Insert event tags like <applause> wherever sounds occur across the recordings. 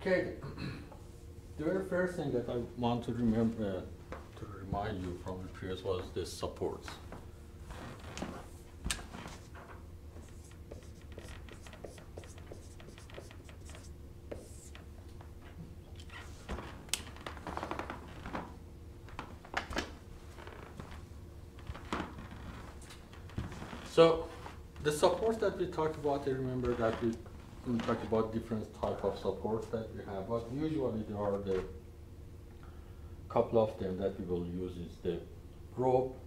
Okay, the very first thing that I want to remember, uh, to remind you from the previous was the supports. So the supports that we talked about, I remember that we, we talked about different type of supports that we have, but usually there are the couple of them that we will use is the rope,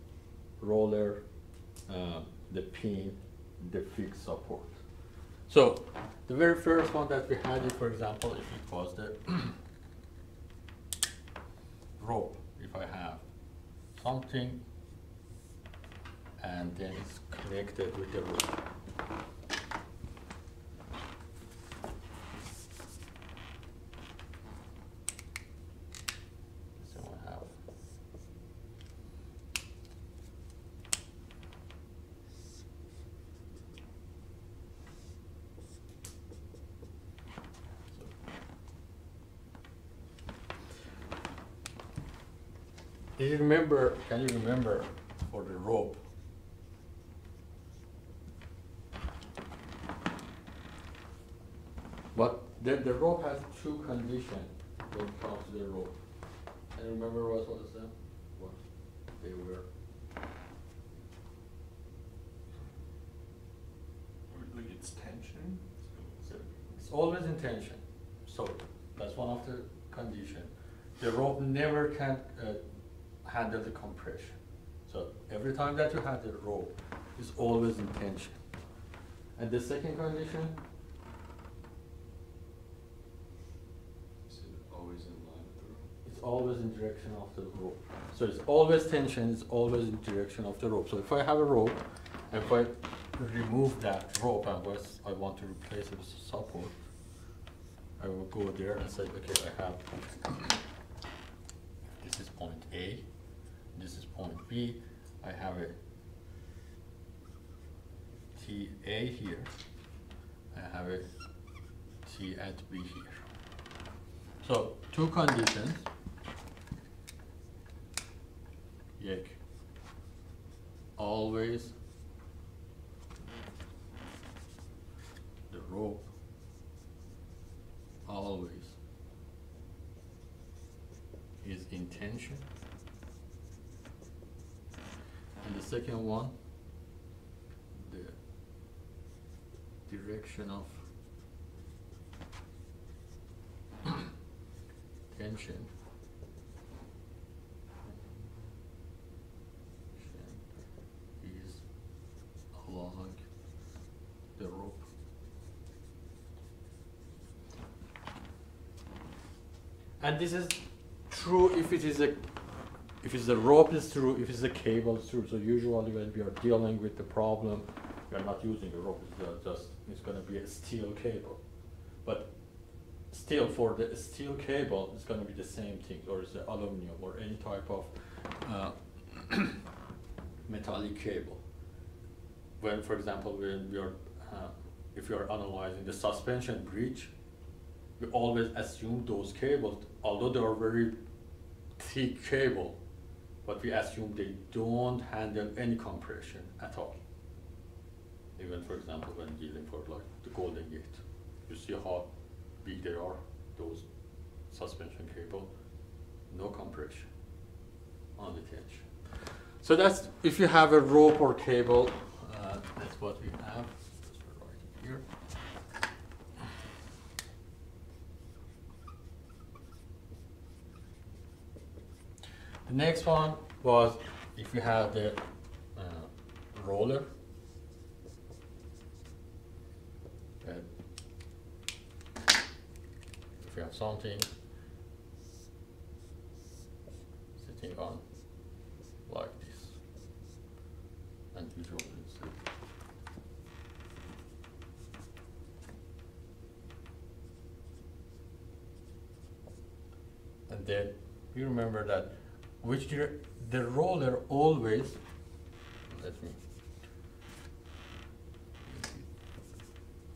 roller, uh, the pin, the fixed support. So the very first one that we had, for example, if it was the <clears throat> rope, if I have something and then it's connected with the rope. So I have Do you remember, can you remember for the rope? But the, the rope has two conditions when it comes to the rope. Can you remember what was them? What they were? Like it's tension. So It's always in tension. So that's one of the condition. The rope never can handle the compression. So every time that you have the rope, it's always in tension. And the second condition, Is it always in line with the rope? it's always in direction of the rope. So it's always tension, it's always in direction of the rope. So if I have a rope, and if I remove that rope and I want to replace it with support, I will go there and say, okay, I have, this is point A, this is point B, I have a TA here, I have a T at B here. So two conditions. Yek. Always the rope always is in tension. And the second one, the direction of <clears throat> tension. Is along the rope. And this is true if it is a, if it's a rope is true, if it's a cable is true. So usually when we are dealing with the problem, we are not using a rope, it's just, it's gonna be a steel cable. But still for the steel cable, it's gonna be the same thing, or it's the aluminum or any type of uh, <coughs> metallic cable. When, for example, when we are, uh, if you are analyzing the suspension bridge, we always assume those cables, although they are very thick cable, but we assume they don't handle any compression at all. Even for example, when dealing for like the Golden Gate, you see how big they are, those suspension cable, no compression, only tension. So that's, if you have a rope or cable, uh, that's what we have, right here. The next one was if you have the uh, roller. and if you have something sitting on like this, and you roll it. And then you remember that which the roller always, let me,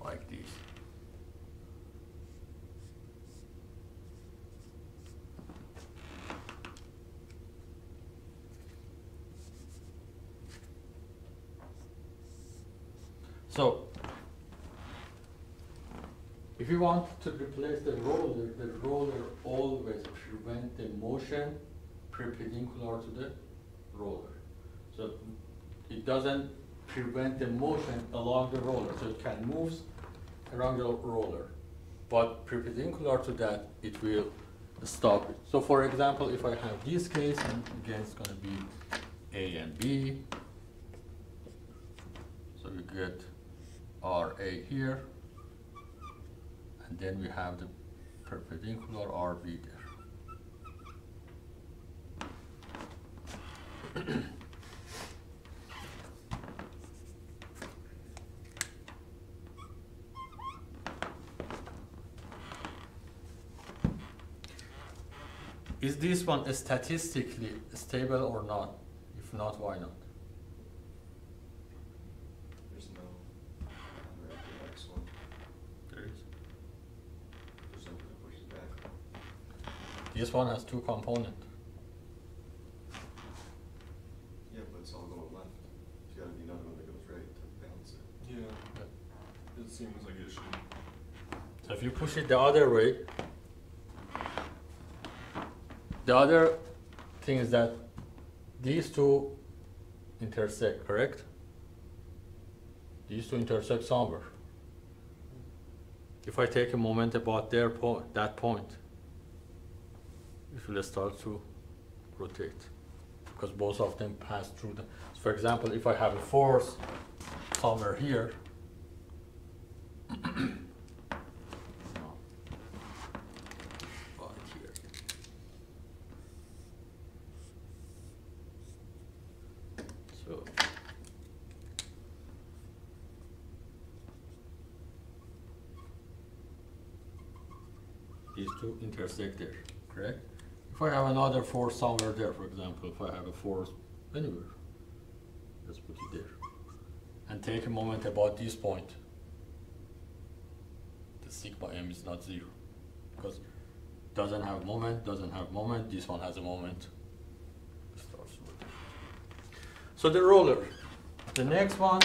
like this. So, if you want to replace the roller, the roller always prevent the motion perpendicular to the roller. So it doesn't prevent the motion along the roller, so it can move around the roller. But perpendicular to that, it will stop it. So for example, if I have this case, and again it's gonna be A and B. So we get RA here, and then we have the perpendicular RB there. Is this one statistically stable or not? If not, why not? There's no, under the next one, There is. there's something that pushes back. This one has two components. Yeah, but it's all going left. There's gotta be another one that goes right to balance it. Yeah, it seems like it should. So if you push the other way, the other thing is that these two intersect, correct? These two intersect somewhere. If I take a moment about their point, that point, it will start to rotate because both of them pass through the. So for example, if I have a force somewhere here. Right here. So. These two there, correct? If I have another force somewhere there, for example, if I have a force anywhere, let's put it there. And take a moment about this point. The sigma m is not zero, because doesn't have moment, doesn't have moment, this one has a moment. So the roller, the next one.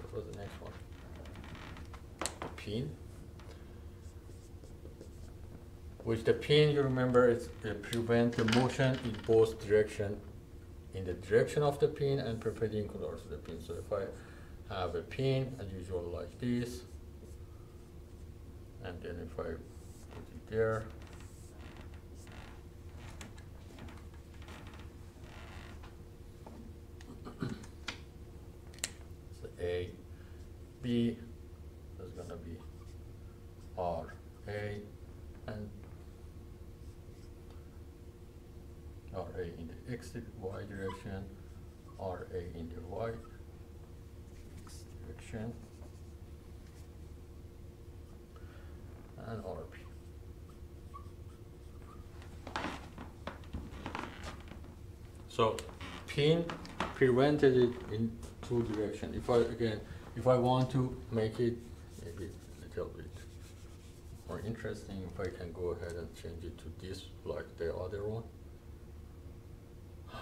What was the next one? Pin. Which the pin, you remember, is uh, prevent the motion in both direction, in the direction of the pin and perpendicular to the pin. So if I have a pin, as usual, like this, and then if I put it there. <coughs> So A, B, is gonna be R, A, and R A in the X di- Y direction, R A in the Y X direction. and RP. So pin prevented it in two direction. If I, again, if I want to make it maybe a little bit more interesting, if I can go ahead and change it to this like the other one. <sighs>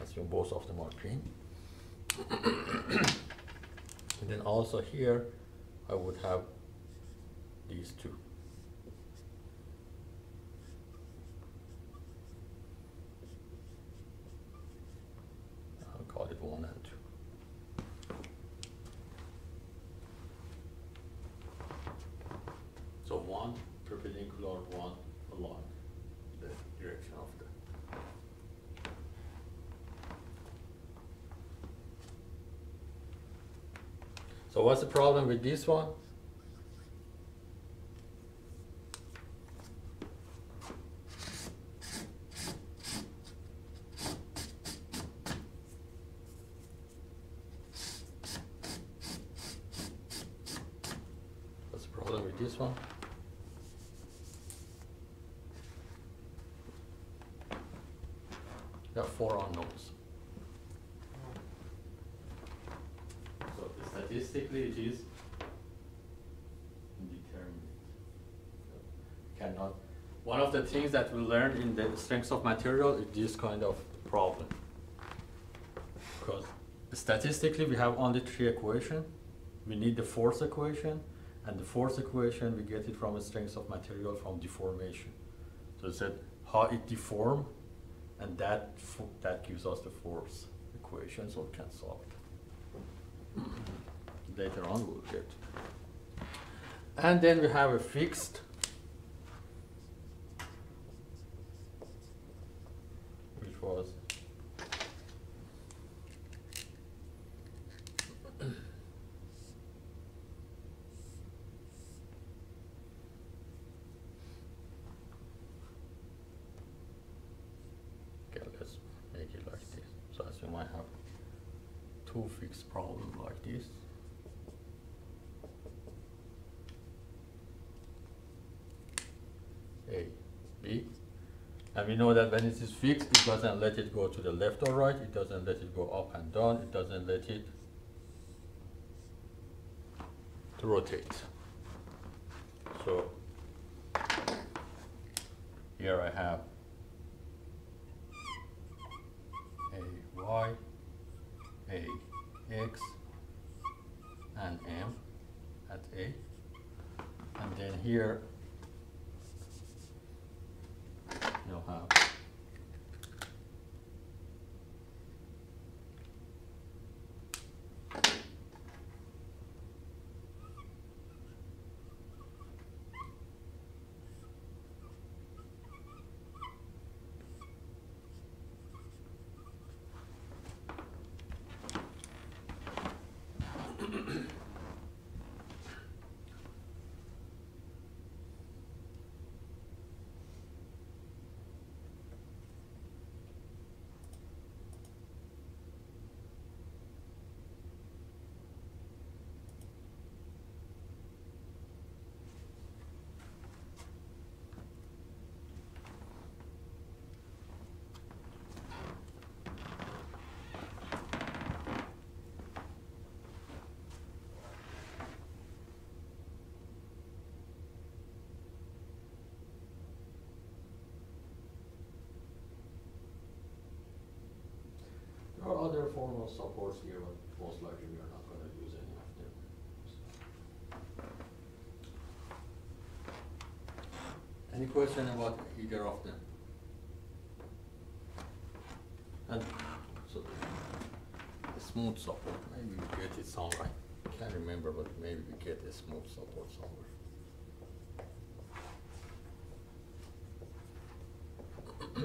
Assume both of them are pin. <coughs> And then also here, I would have these two. I'll call it one and two. So one perpendicular, one along the direction of the. So what's the problem with this one? What's the problem with this one? There are four unknowns. So statistically it is indeterminate. So Cannot, one of the things that we learned in the strengths of material is this kind of problem. because statistically we have only three equation. We need the force equation, and the force equation we get it from the strength of material from deformation. So it said how it deform, and that that gives us the force equation, so we can solve it. Later on we'll get. And then we have a fixed. Which was Okay, let's make it like this. So as you might have two fixed problem like this. A, B. And we know that when it is fixed, it doesn't let it go to the left or right, it doesn't let it go up and down, it doesn't let it to rotate. So here I have a y, a x, and m at a. And then here you'll have Are other form of supports here, but most likely we are not gonna use any of them. Any question about either of them? And so, smooth support, maybe we get it somewhere, I can't remember, but maybe we get a smooth support somewhere.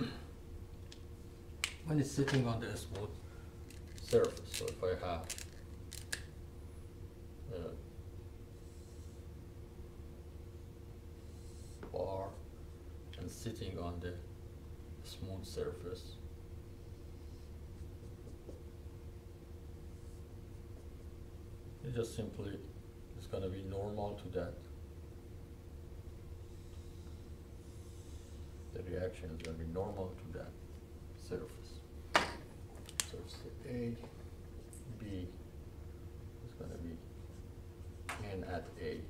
<coughs> When it's sitting on the smooth so if I have uh, bar and sitting on the smooth surface. It just simply, it's gonna be normal to that. The reaction is gonna be normal to that surface. So it's the A, B, it's gonna be N at A,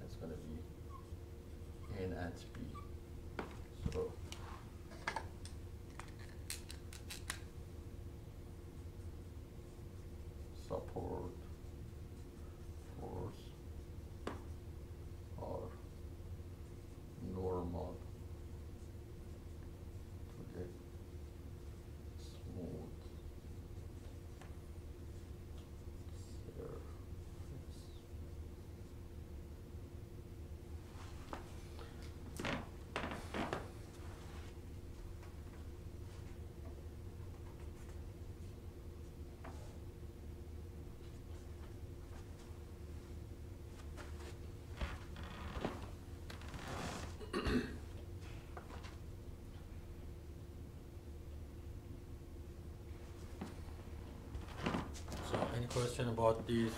that's gonna be N at B. So. Support, force, or normal to the smooth surface. So any question about these?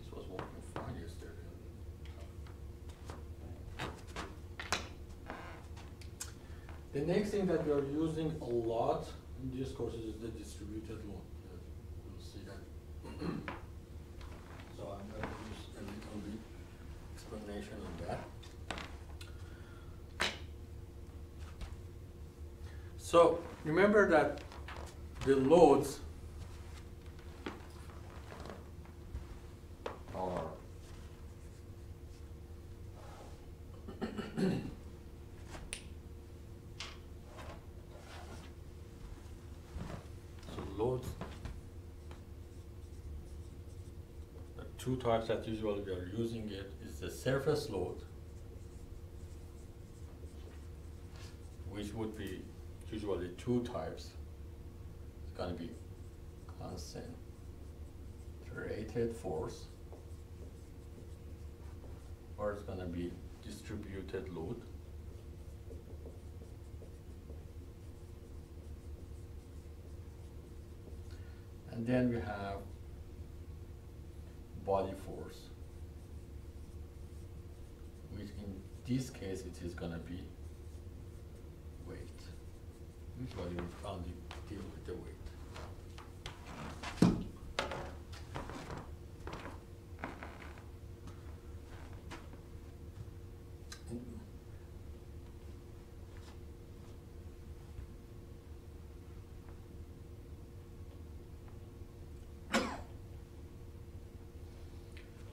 This was working fine yesterday. The next thing that we are using a lot in this course is the distributed load. You'll see that. <clears throat> So I'm gonna use a little bit explanation on that. So remember that the loads are so loads the two types that usually we are using it is the surface load which would be usually two types. It's gonna be concentrated force or it's gonna be distributed load. And then we have body force, which in this case it is gonna be weight. Usually we only deal with the weight.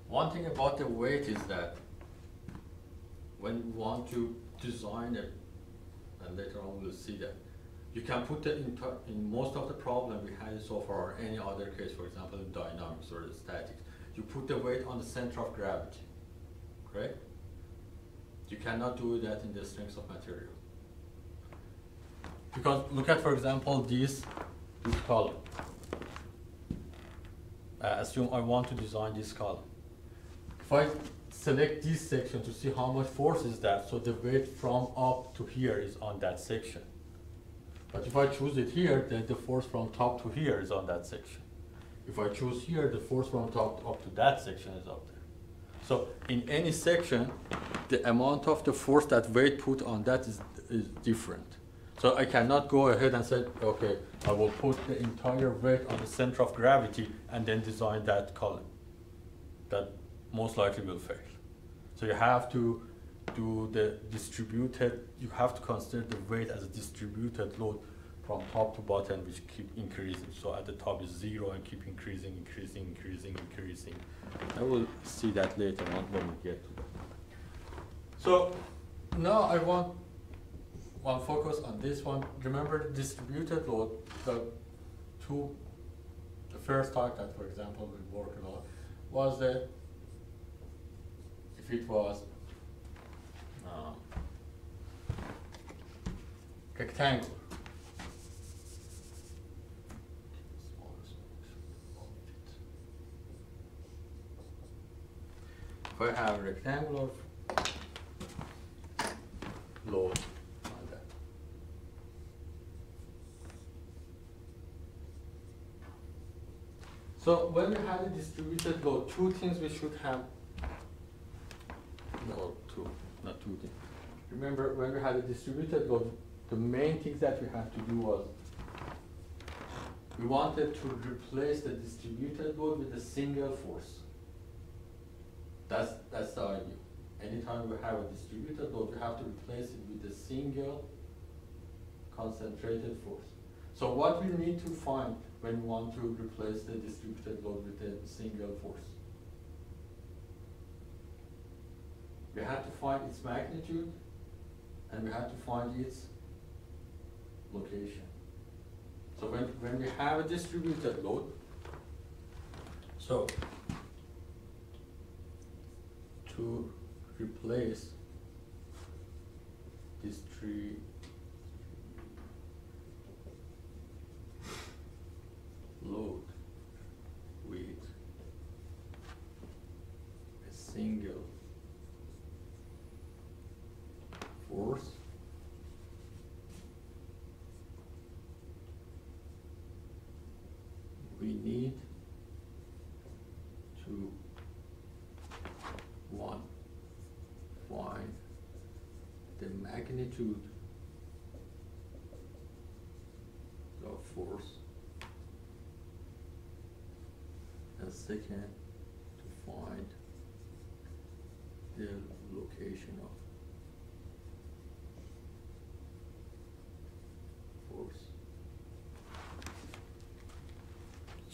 One thing about the weight is that you want to design it, and later on we'll see that, you can put it in, in most of the problem we had so far, or any other case, for example, in dynamics or the statics, you put the weight on the center of gravity, correct? You cannot do that in the strength of material. Because look at, for example, this, this column. Uh, assume I want to design this column. If I select this section to see how much force is that, so the weight from up to here is on that section. But if I choose it here, then the force from top to here is on that section. If I choose here, the force from top up to that section is up there. So in any section, the amount of the force that weight put on that is, is different. So I cannot go ahead and say, okay, I will put the entire weight on the center of gravity and then design that column. That most likely will fail. So you have to do the distributed, you have to consider the weight as a distributed load from top to bottom, which keep increasing. So at the top is zero and keep increasing, increasing, increasing, increasing. I will see that later on when we get to that. So now I want, to focus on this one. Remember distributed load, the two, the first type that, for example, we work a lot, was the, if it was um, rectangular. If I have rectangular load on that. So when we have a distributed load, two things we should have not two things. Remember, when we had a distributed load, the main things that we had to do was we wanted to replace the distributed load with a single force. That's, that's the idea. Anytime we have a distributed load, we have to replace it with a single concentrated force. So what we need to find when we want to replace the distributed load with a single force? We had to find its magnitude and we had to find its location. So when, when we have a distributed load, so to replace this tree load with a single force. We need to one find the magnitude of force and second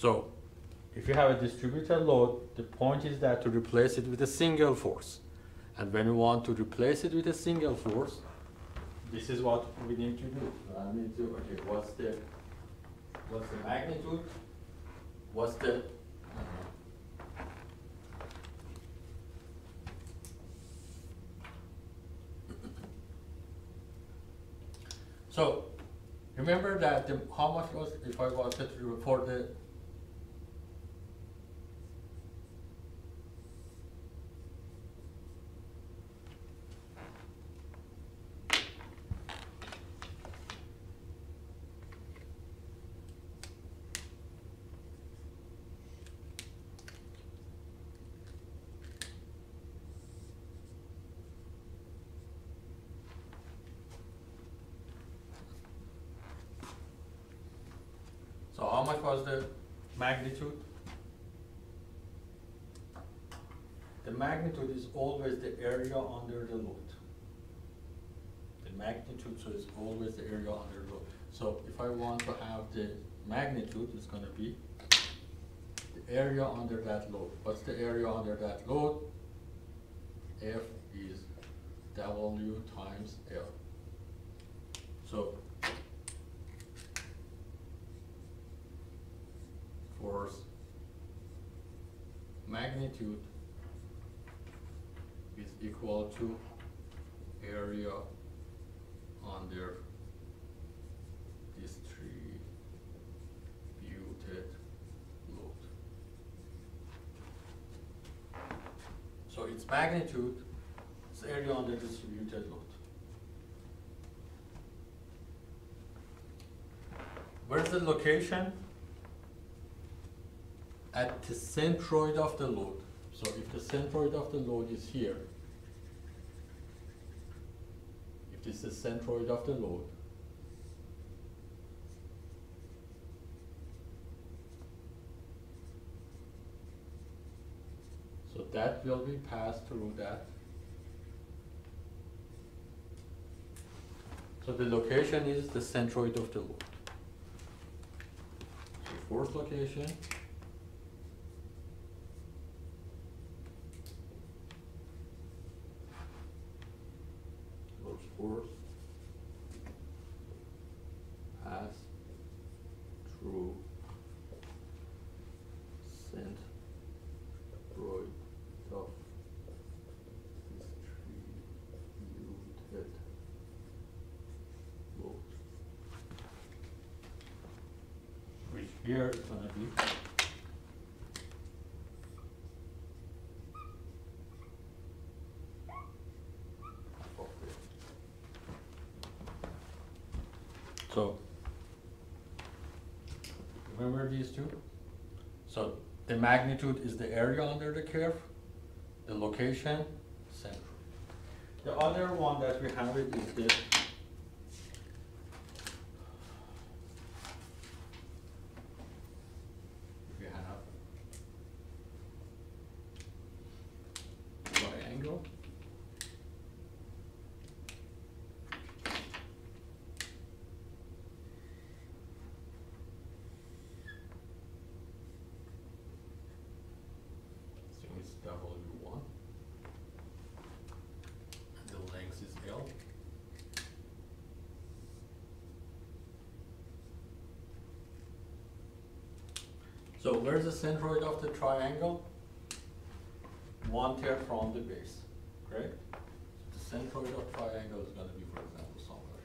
So, if you have a distributed load, the point is that to replace it with a single force. And when you want to replace it with a single force, this is what we need to do. I need to, okay, what's the, what's the magnitude? What's the, uh, so, remember that the, how much was, if I wanted to report the So how much was the magnitude? The magnitude is always the area under the load. The magnitude, so it's always the area under the load. So if I want to have the magnitude, it's gonna be the area under that load. What's the area under that load? F is W times L. So force magnitude is equal to area under distributed load. So its magnitude is area under distributed load. Where's the location? At the centroid of the load. So if the centroid of the load is here, if this is the centroid of the load, so that will be passed through that. So the location is the centroid of the load. So fourth location goes forth, pass through centroid of distributed load. Which here is gonna be appropriate. So, remember these two? So, the magnitude is the area under the curve, the location, center. The other one that we have is the we have triangle. So it's W one. And the length is L. So where's the centroid of the triangle? One third from the base, correct? The centroid of triangle is gonna be, for example, somewhere.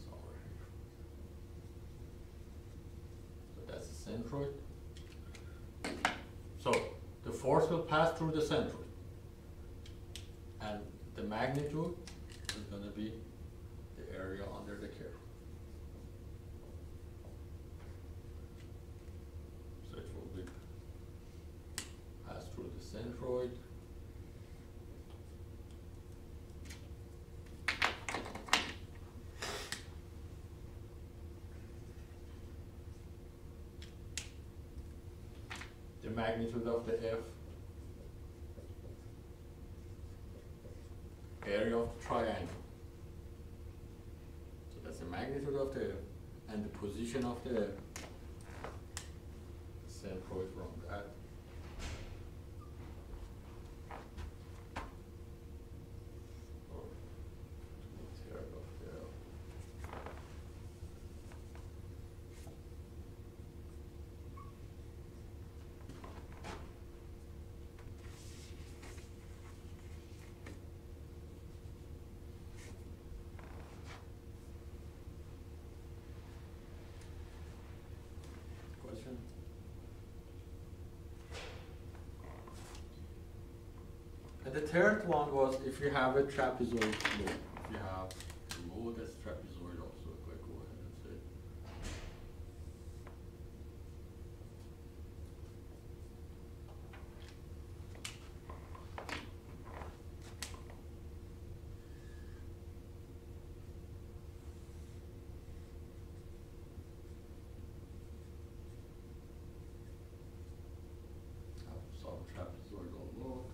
Somewhere here. So that's the centroid. So the force will pass through the centroid. Freud. The magnitude of the F. Area of the triangle. So that's the magnitude of the F and the position of the F. centroid. And the third one was if you have a trapezoid flow, if you have a flow that's trapezoid also, if I go ahead and say. Have some trapezoidal load.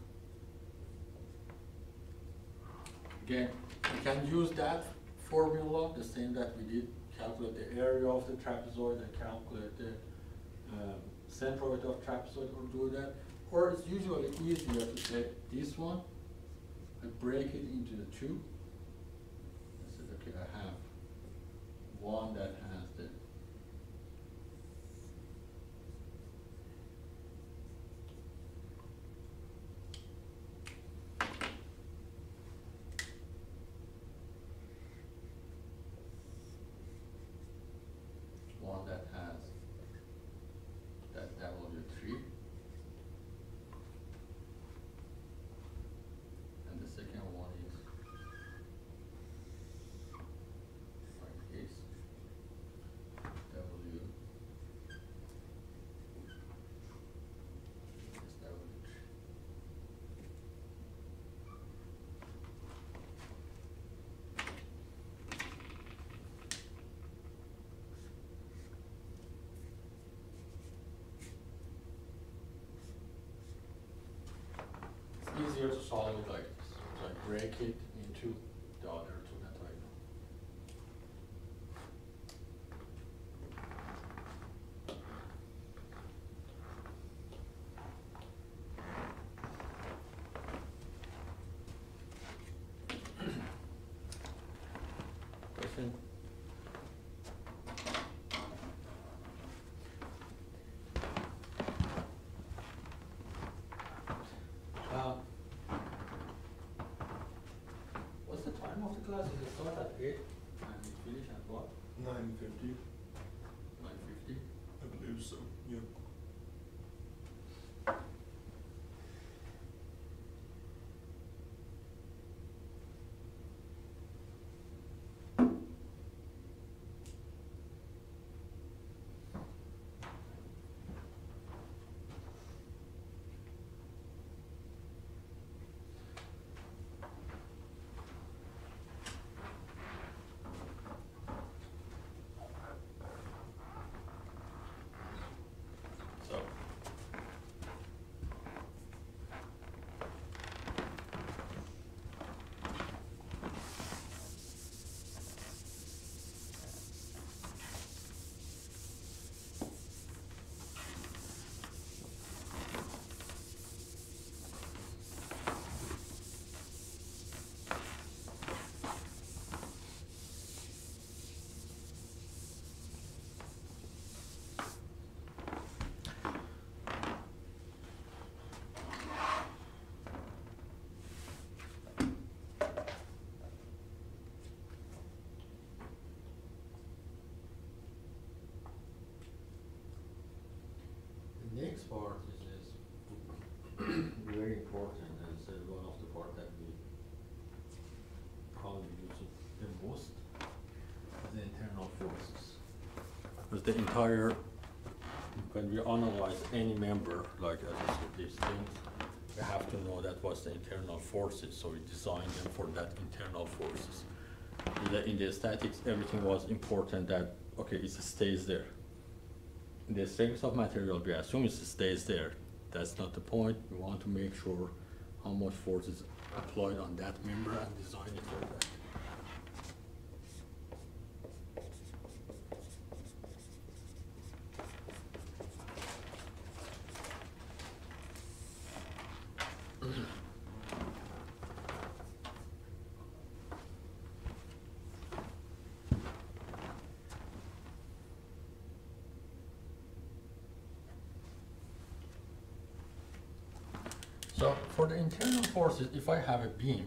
Again, we can use that formula, the same that we did, calculate the area of the trapezoid and calculate the um, centroid of trapezoid or do that. Or it's usually easier to say this one, and break it into the two. I said, okay, I have one that has the one that has that W three. And the second one is like this. W. This W three. To solve it like I break it time of the class? It is start at 8 and it finish at what? 9.50. next part is, is very important, and it's uh, one of the part that we probably use it the most, the internal forces. Because the entire, when we analyze any member, like as I said, these things, we have to know that what's the internal forces, so we design them for that internal forces. In the, in the statics, everything was important that, okay, it stays there. The strength of material, we assume it stays there. that's not the point. We want to make sure how much force is applied on that member and design it for that. So for the forces, if I have a beam,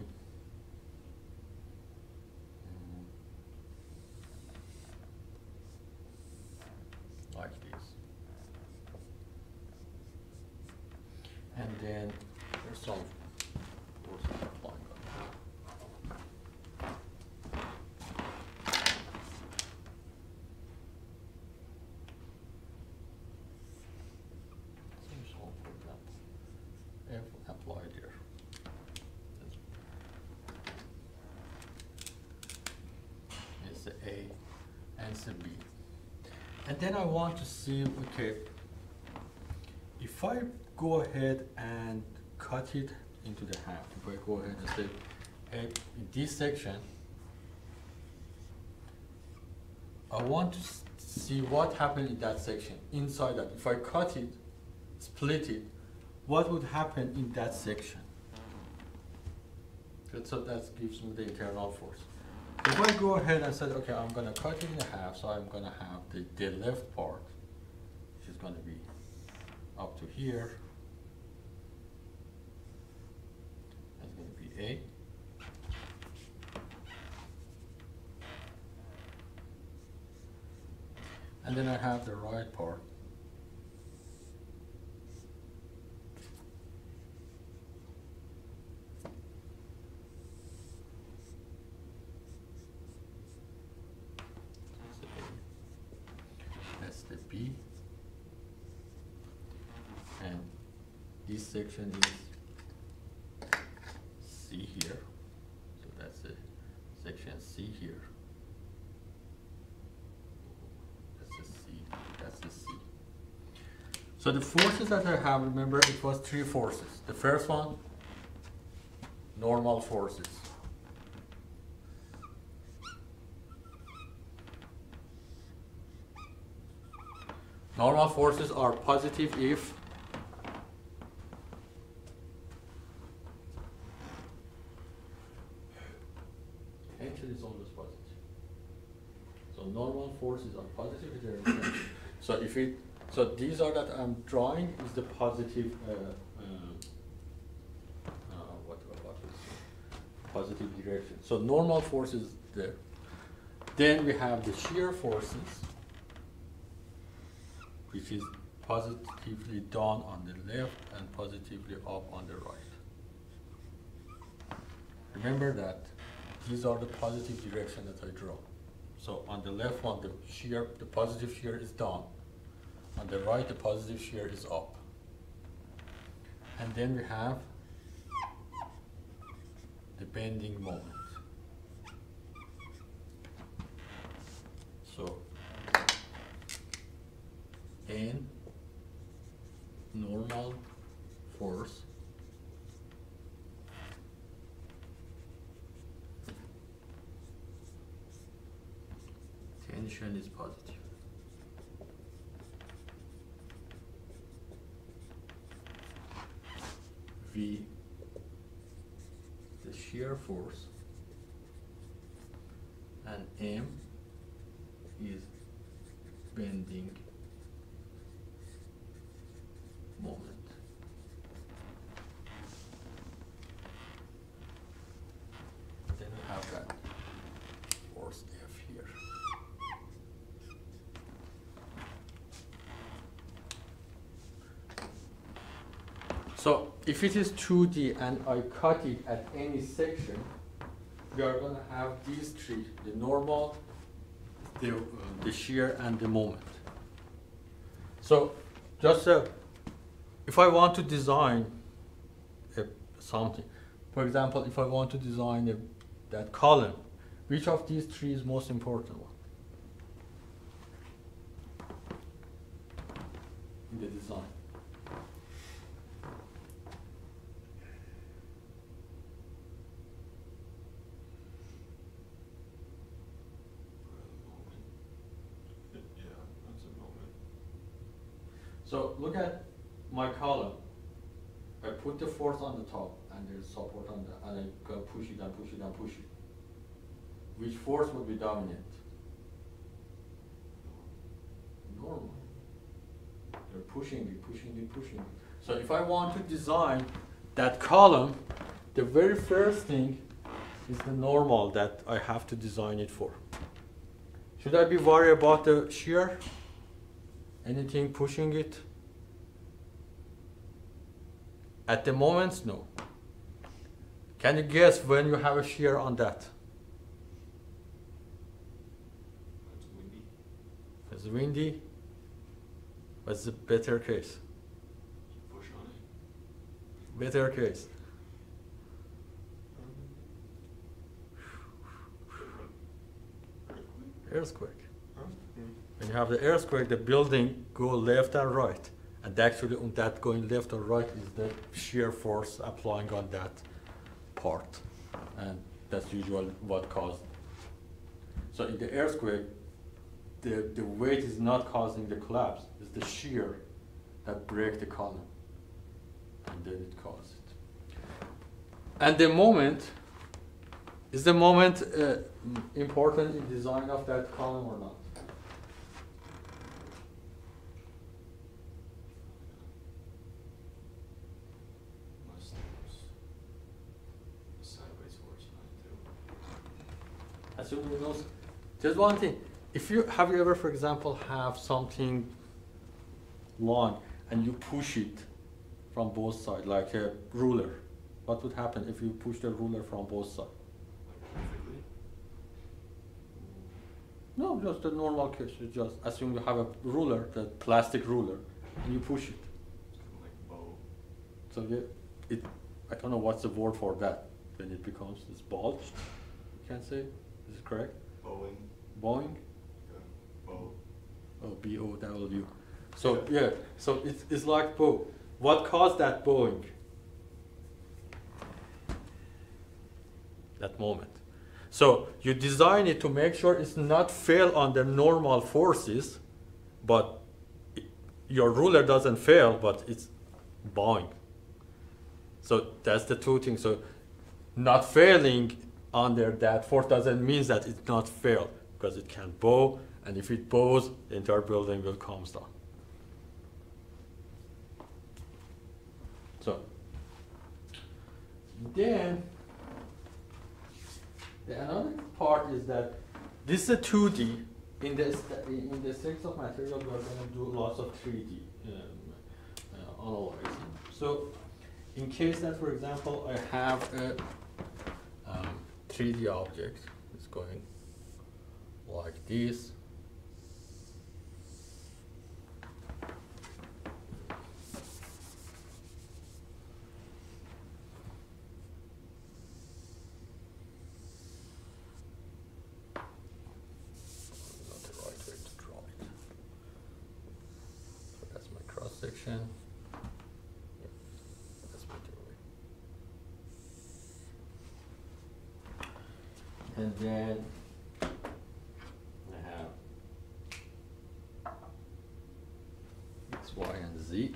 mm, like this, and then there's some forces applying on it. Seems so, for example. F applied here. It's the A and it's the B. Then I want to see, okay, if I go ahead and cut it into the half, if I go ahead and say, hey, in this section, I want to see what happened in that section, inside that. If I cut it, split it, what would happen in that section? Good, so that gives me the internal force. If I go ahead and said, okay, I'm gonna cut it in half, so I'm gonna have the, the left part, is gonna be up to here. That's gonna be A. And then I have the right part. That's the A. That's the B. And this section is C here. So that's the section C here. That's the C, that's the C. So the forces that I have, remember, it was three forces. The first one, normal forces. Normal forces are positive if tension is always positive. So normal forces are positive if they're in tension. So if it, so these are that I'm drawing is the positive, uh, um, uh, what, what is, positive direction. So normal forces there. Then we have the shear forces, which is positively down on the left and positively up on the right. Remember that these are the positive direction that I draw. So on the left one, the shear, the positive shear is down. On the right, the positive shear is up. And then we have the bending moment. So N normal force tension is positive. V the shear force and M is bending moment. Then we have that force F here. So if it is 2D and I cut it at any section, we are gonna have these three, the normal, the, uh, the shear and the moment. So just uh, if I want to design a, something, for example, if I want to design a, that column, which of these three is most important one? In the design. So look at my column. I put the force on the top and there's support on the, and I go push it and push it and push it. Which force would be dominant? Normal. They're pushing it, pushing it, pushing. So if I want to design that column, the very first thing is the normal that I have to design it for. Should I be worried about the shear? Anything pushing it? At the moment, no. Can you guess when you have a shear on that? It's windy. It's windy. What's the better case? Push on it. Better case. Earthquake. When you have the earthquake, the building go left and right. And actually on that going left or right is the shear force applying on that part. And that's usually what caused. So in the earthquake, the, the weight is not causing the collapse, it's the shear that break the column. And then it causes it. And the moment, is the moment uh, important in design of that column or not? Unless there's a sideways force on it too. Assume you know. Just one thing. If you have you ever, for example, have something long and you push it from both sides, like a ruler, what would happen if you push the ruler from both sides? No, just a normal case. You just assume you have a ruler, the plastic ruler, and you push it. Like bow. So yeah, it. I don't know what's the word for that. When it becomes this bulge, you can say. Is it correct? Bowing. Bowing. Yeah. Bow. Oh, B O W. So yeah, so it's it's like bow. What caused that bowing? That moment. So you design it to make sure it's not fail under normal forces, but your ruler doesn't fail, but it's bowing. So that's the two things. So not failing under that force doesn't mean that it's not failed because it can bow, and if it bows, the entire building will come down. So then the another part is that this is a 2D. In the in the strength of material, we're going to do lots of 3D um, uh, analyzing. So in case that, for example, I have a um, 3D object, is going like this. Not the right way to draw it. So that's my cross section. Yeah, that's my drawing. And then I have X, Y, and Z.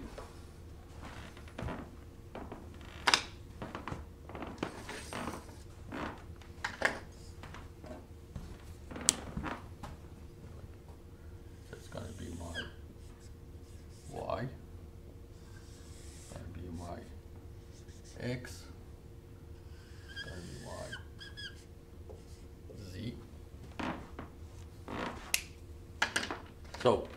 That's gonna be my Y. Gonna be my X. Gonna be my Z. So.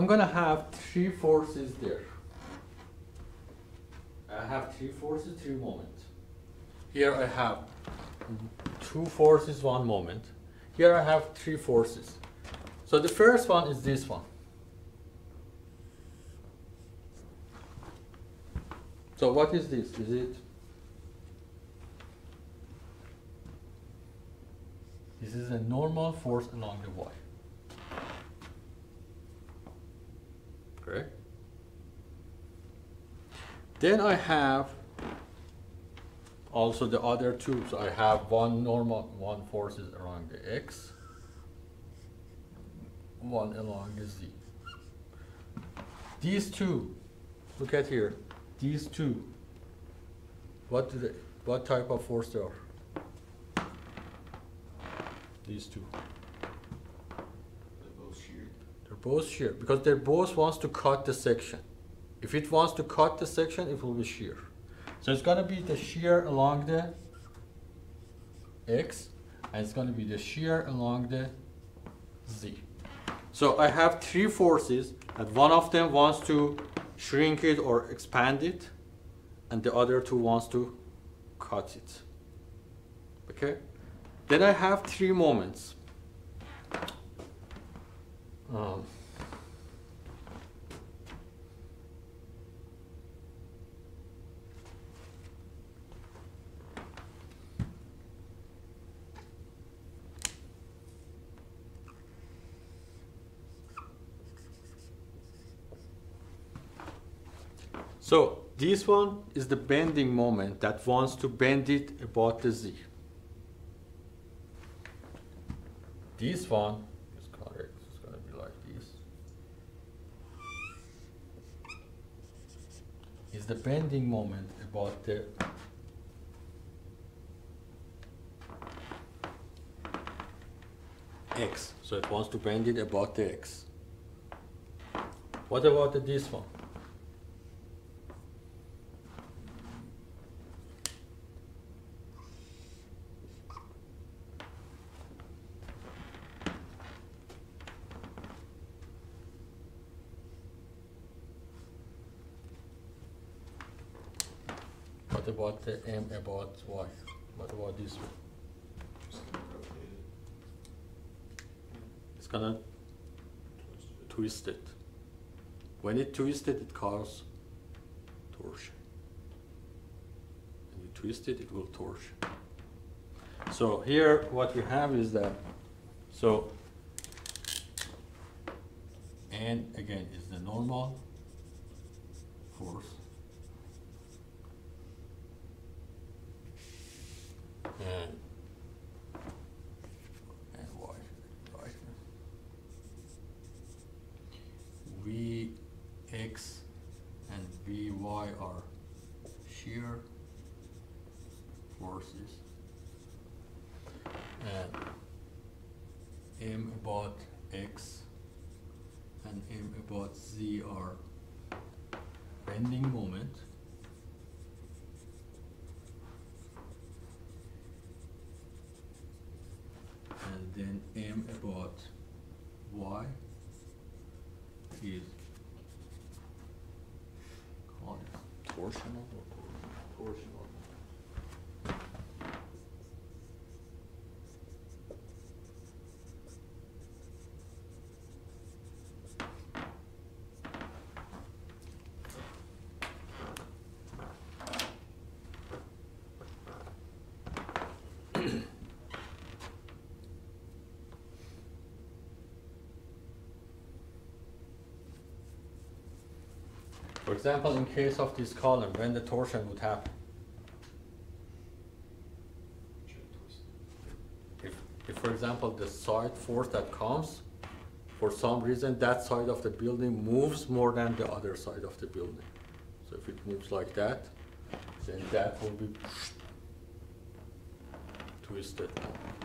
I'm gonna have three forces there. I have three forces, three moments. Here I have two forces, one moment. Here I have three forces. So the first one is this one. So what is this? Is it? This is a normal force along the Y. Correct? Then I have also the other two. So I have one normal, one forces is along the x, one along the z. These two, look at here, these two, what do they, what type of force they are? These two. They're both shear. They're both shear because they're both wants to cut the section. If it wants to cut the section, it will be shear. So it's gonna be the shear along the x, and it's gonna be the shear along the z. So I have three forces, and one of them wants to shrink it or expand it, and the other two wants to cut it. Okay? Then I have three moments. Um, So this one is the bending moment that wants to bend it about the z. This one is correct. It's to be like this. Is the bending moment about the x. So it wants to bend it about the x. What about this one? What about y? What about this one? It's gonna twist it. When it twists it, it causes torsion. When you twist it, it will torsion. So here, what we have is that, so, and again, is the normal force. And, and y, right? Vx and Vy are shear forces. And m about x and m about z are bending moment. And then m about y is called torsional or torsional. For example, in case of this column, when the torsion would happen, if, if for example, the side force that comes, for some reason, that side of the building moves more than the other side of the building. So if it moves like that, then that will be twisted,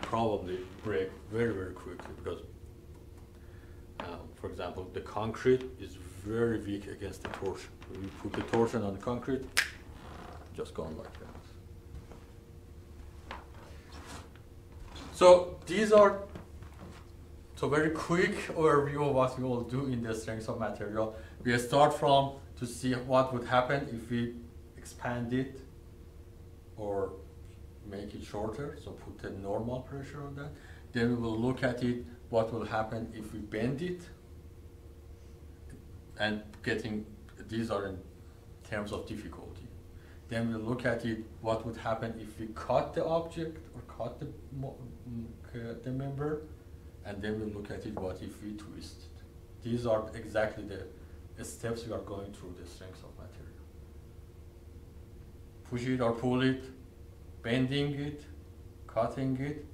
probably break very, very quickly because, for example, the concrete is very weak against the torsion. You put the torsion on the concrete, just gone like that. So these are so very quick overview of what we will do in the strength of material. We start from to see what would happen if we expand it or make it shorter, so put a normal pressure on that. Then we will look at it, what will happen if we bend it. And getting, these are in terms of difficulty. Then we'll look at it, what would happen if we cut the object or cut the, mm, c- the member. And then we'll look at it, what if we twist it. These are exactly the steps we are going through the strength of material. Push it or pull it, bending it, cutting it,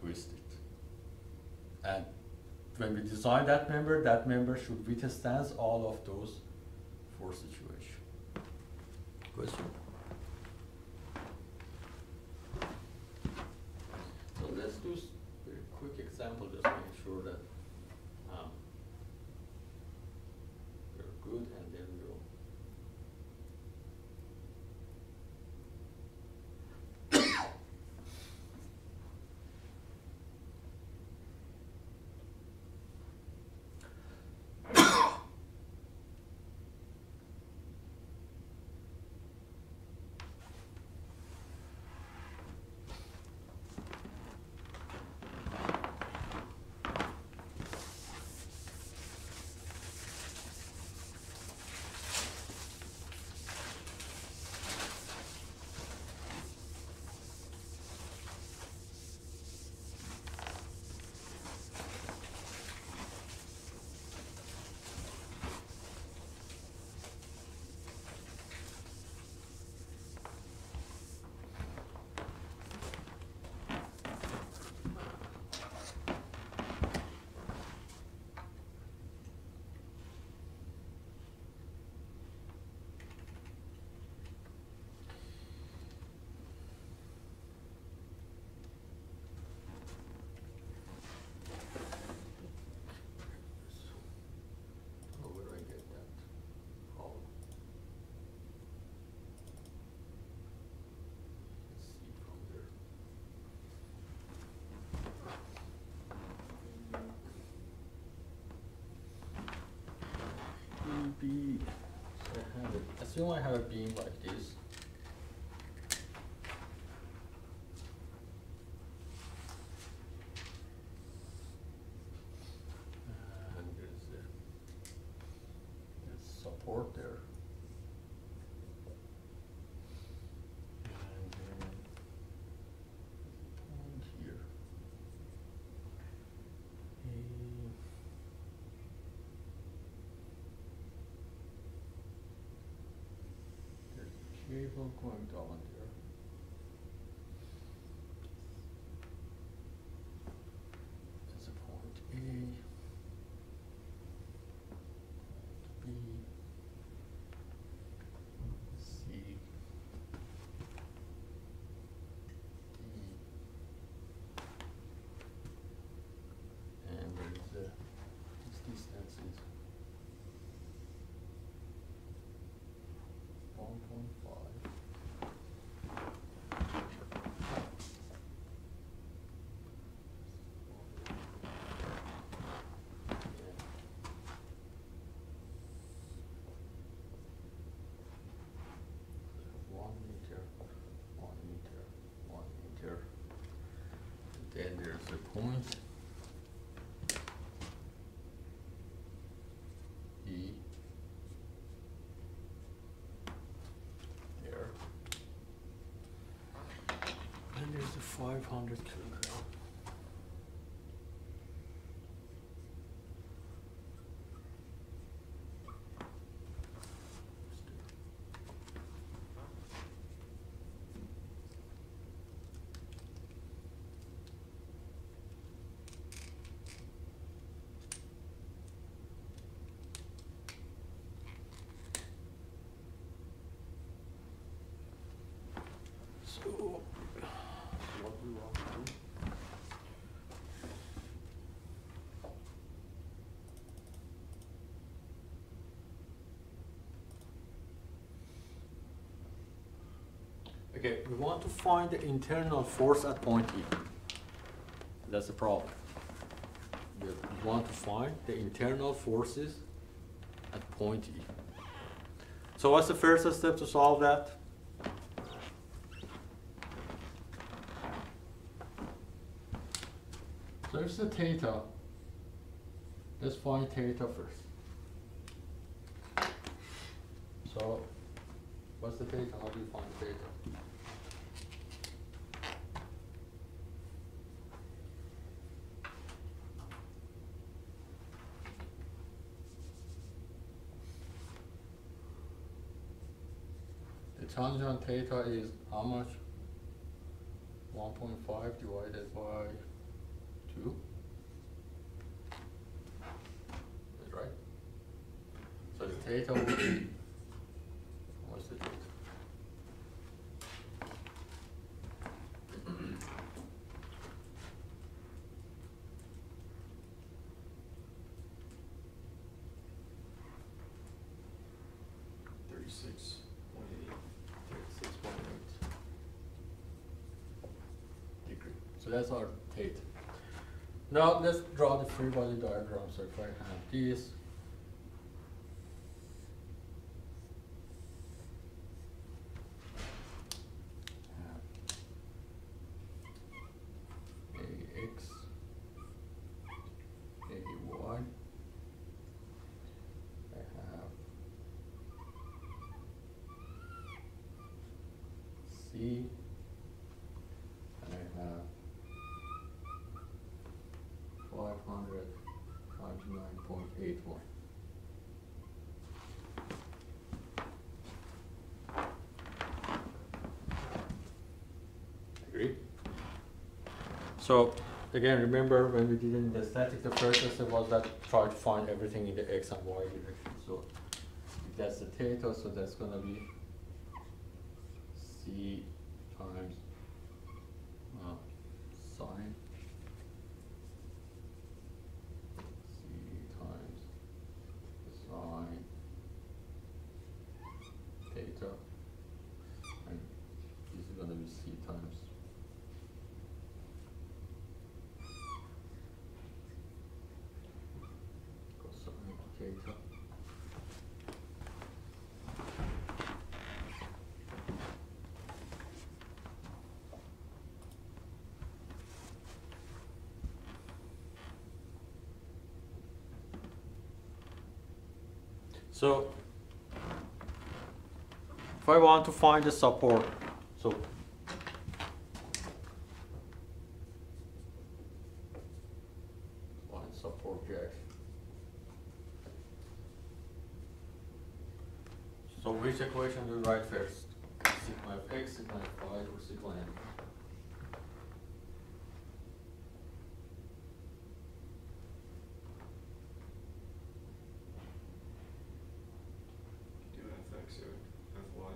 twist it. And when we design that member, that member should withstand all of those four situations. Question? So let's do s- very quick example, just make sure that um, we're good and then we'll. Oh, where do I get that problem? Let's see from there. B. So I. Assume I have a beam like this. And there's a there's support there. And then point here. A- There's a cable going down there. There's a point A. B, C, D, and there's a, this distance is one point five. One meter, one meter, one meter. Then there's a E. There. And there's a five hundred kilogram. So, what we want to do? Okay, we want to find the internal force at point E. That's the problem. We want to find the internal forces at point E. So what's the first step to solve that? So here's the theta. Let's find theta first. So, what's the theta? How do you find theta? The tangent theta is how much? one point five divided by two. Is right? So the theta would be, what's the theta? Thirty-six point eight. Thirty-six point eight. Degree. So that's our theta. Now let's draw the free body diagram. So if I have this. AX, AY. I have C, and I have five hundred times nine point eight one. Agree? So, again, remember when we did in the static, the first lesson was that try to find everything in the x and y direction. So, that's the theta, so that's gonna be c times uh, sine c times sine theta, and this is gonna be c times cosine theta. So, if I want to find the support, so find support jack. So which equation do we write first? Sigma of x, sigma of y, or sigma n? Do FX or FY.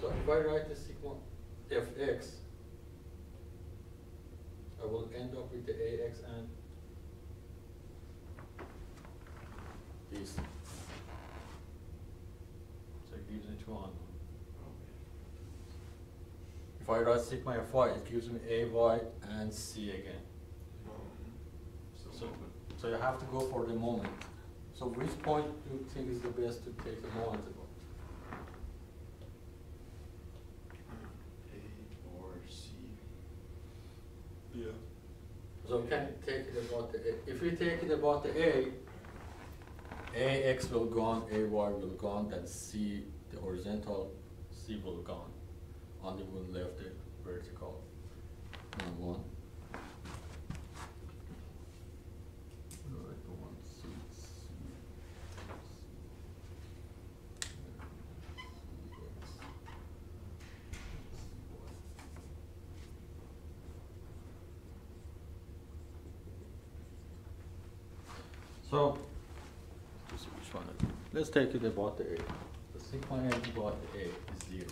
So if I write the sigma fx, I will end up with the ax and this. So it gives me two unknown. If I write sigma fy, it gives me ay and c again. So, so you have to go for the moment. So which point do you think is the best to take the moment about? A or C. Yeah. So we can take it about the, A- if we take it about the A, AX will gone, AY will gone, then C, the horizontal, C will gone. Only one left the vertical, one. Right, the one, C, C, C, So, let's take it about the A. The sigma n about the A is zero.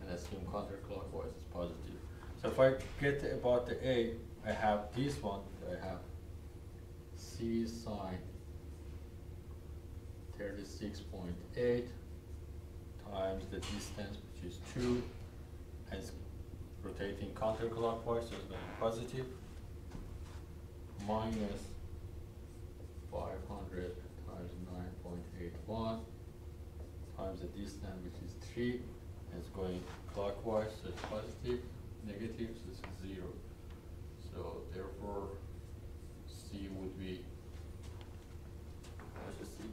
And assume counterclockwise is positive. So if I get about the A, I have this one, I have C sine thirty-six point eight times the distance, which is two, and it's rotating counterclockwise, so it's going to be positive, minus five hundred times nine point eight one, times the distance, which is three, and it's going clockwise, so it's positive, negative, so it's zero. So therefore, C would be, C?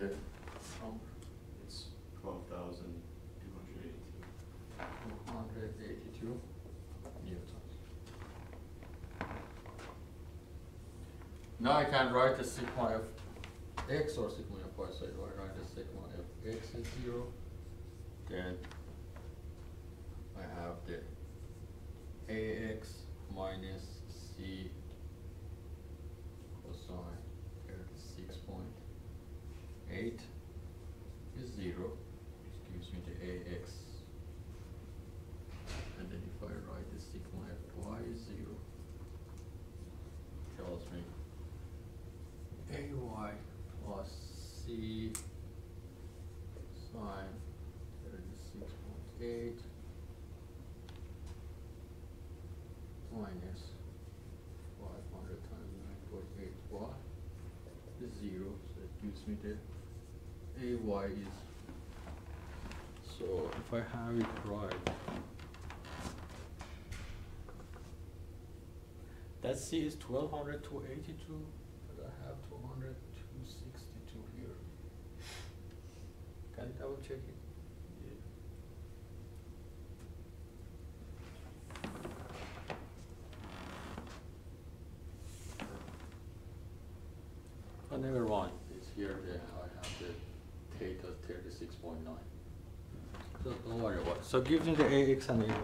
leave it. It's twelve thousand two hundred eighty-two. Two hundred eighty-two. Now I can write the sigma of x or sigma of y. so if I write the sigma of x is zero, then see sine 36.8 minus 500 times 9.8 y is 0, so it gives me the ay is, so if I have it right, that c is 1200 to 82, but I have 200 double check it? I never mind, it's here, yeah, I have the theta thirty-six point nine. So don't worry about it, so give me the AX and AY.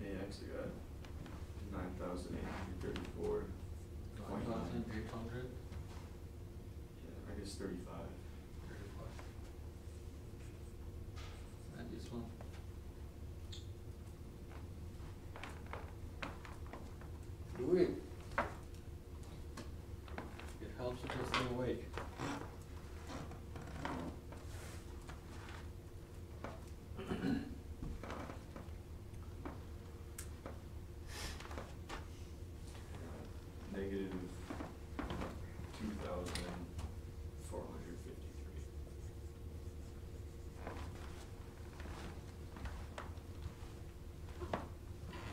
AX, I got nine thousand eight hundred thirty-four. Nine thousand eight hundred Yeah, I guess thirty-five. thirty-five. And this one? Do it. It helps you to stay awake. Negative two thousand four hundred fifty-three.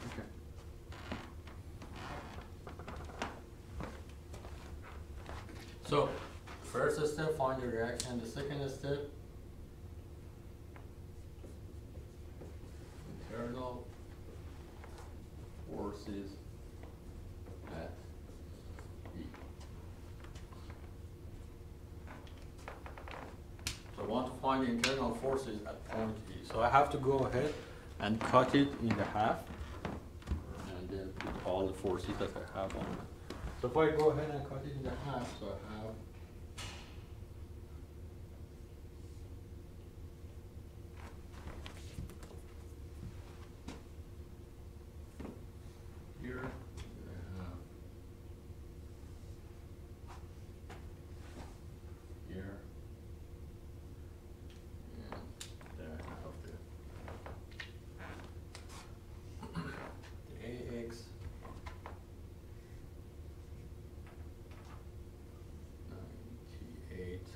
Okay. So, first step, find the reaction, the second step, internal forces at E. So I want to find the internal forces at point E. So I have to go ahead and cut it in the half and then put all the forces that I have on it. So if I go ahead and cut it in the half, so I have here, I have here, and there I have the the AX ninety-eight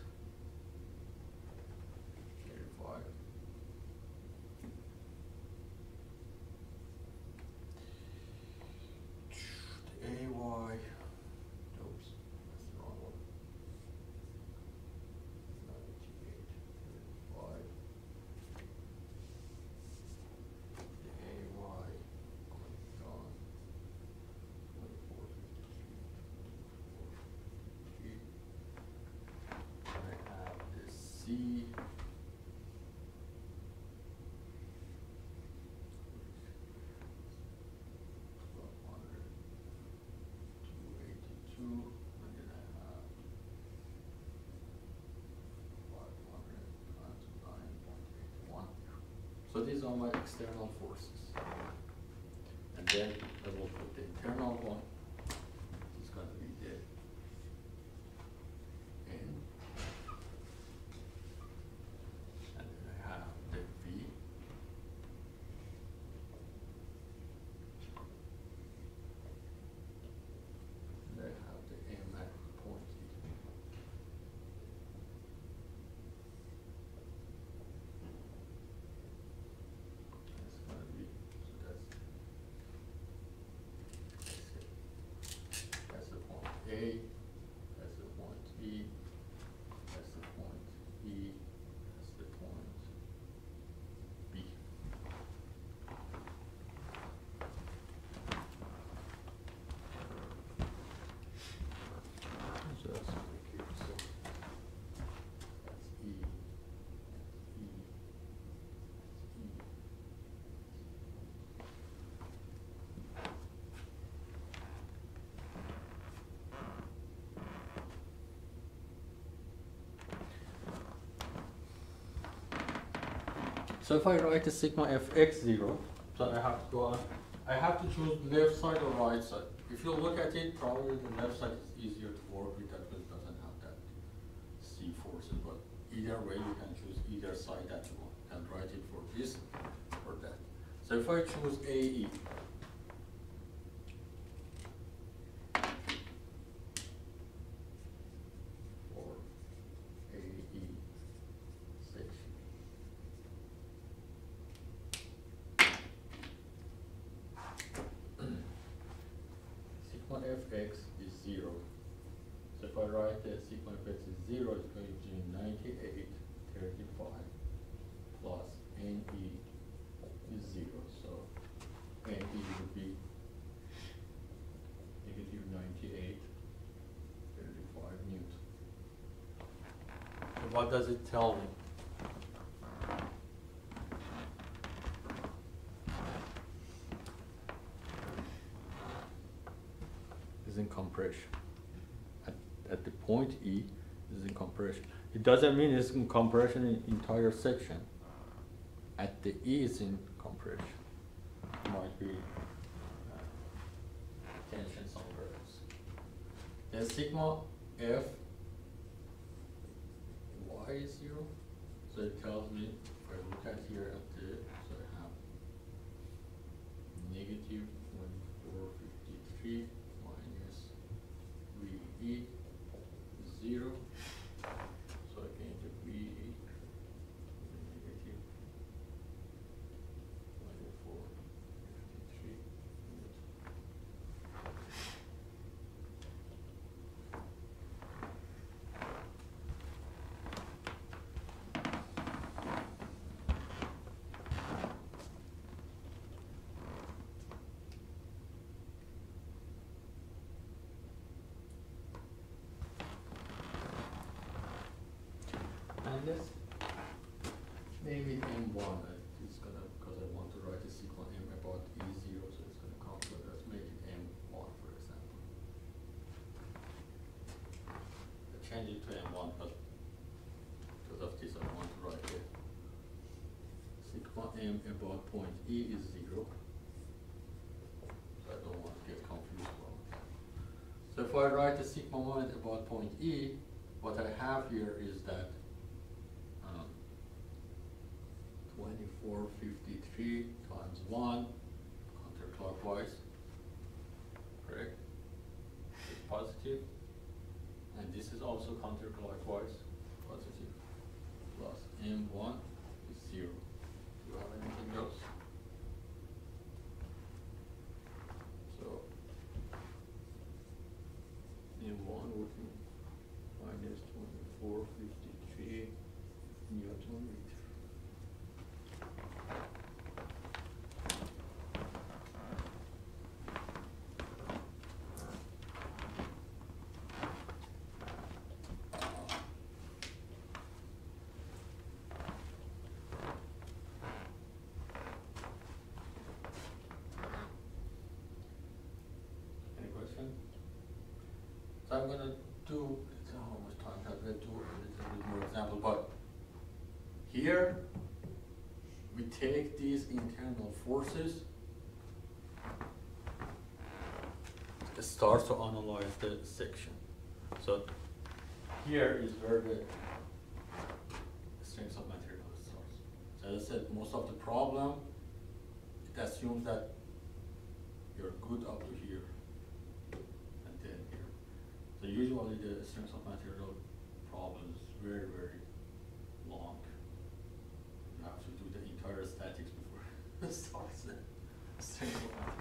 thirty-five. The AY, oops, that's the wrong one. Ninety-eight thirty-five. The AY going down. Twenty-four fifty-three, twenty-four fifty-three. I have the C. Twelve hundred, two eighty-two, and then I have five hundred times nine point eight So these are my external forces. And then I will put the internal one, it's gonna be the N. And then I have the V. And I have the M at point E. That's gonna be, so that's. that's it. So if I write a sigma fx zero, so I have to go on, I have to choose left side or right side. If you look at it, probably the left side is easier to work with that because it doesn't have that C forces, but either way, you can choose either side that you want, and write it for this or that. So if I choose AE, for AE section. Sigma fx is zero. So if I write that sigma fx is zero, it's going to be ninety-eight thirty-five plus ne is zero, so ne would be negative ninety-eight thirty-five newton. So what does it tell me? Is in compression. At, at the point E is in compression. It doesn't mean it's in compression in entire section. At the E is in compression. Might be uh, tension somewhere else. Then sigma F is zero, so it tells me, I look at here change it to M1 but because of this I want right here. Sigma M about point E is 0. I don't want to get confused about it. So if I write the sigma moment about point E, what I have here is that um, 2453 times 1 I'm gonna do, it's how much time have I do a little bit more example, but here, we take these internal forces, start to analyze the section. So here is where the strength of material starts. So as I said, most of the problem, it assumes that you're good up to here and then here. So usually the strength of material problem is very, very long. You have to do the entire statics before <laughs> it starts the strength of material.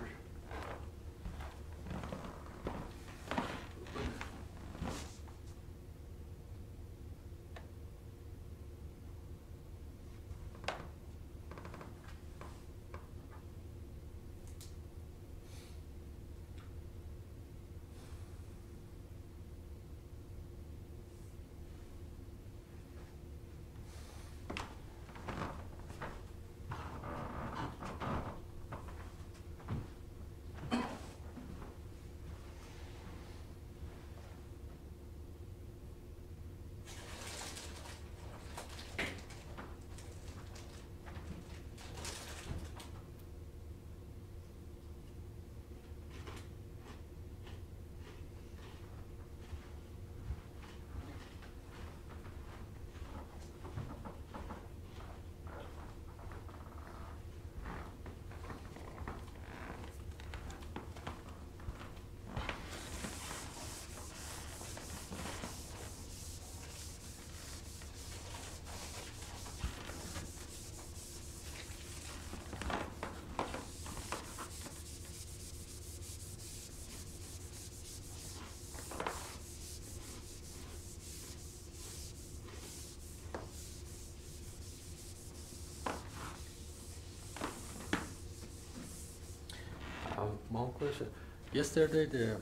One question. Yesterday, the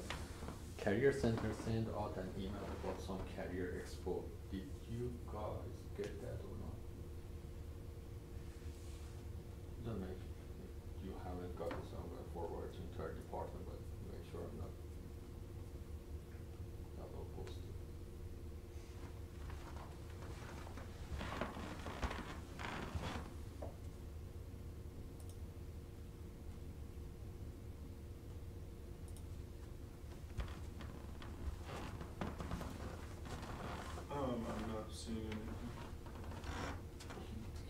Career Center sent out an email about some Career Expo. Did you guys get that or not? Don't make, if you haven't got it, so I'm gonna forward it to our department, but make sure I'm not double posted. Um, I'm not seeing anything.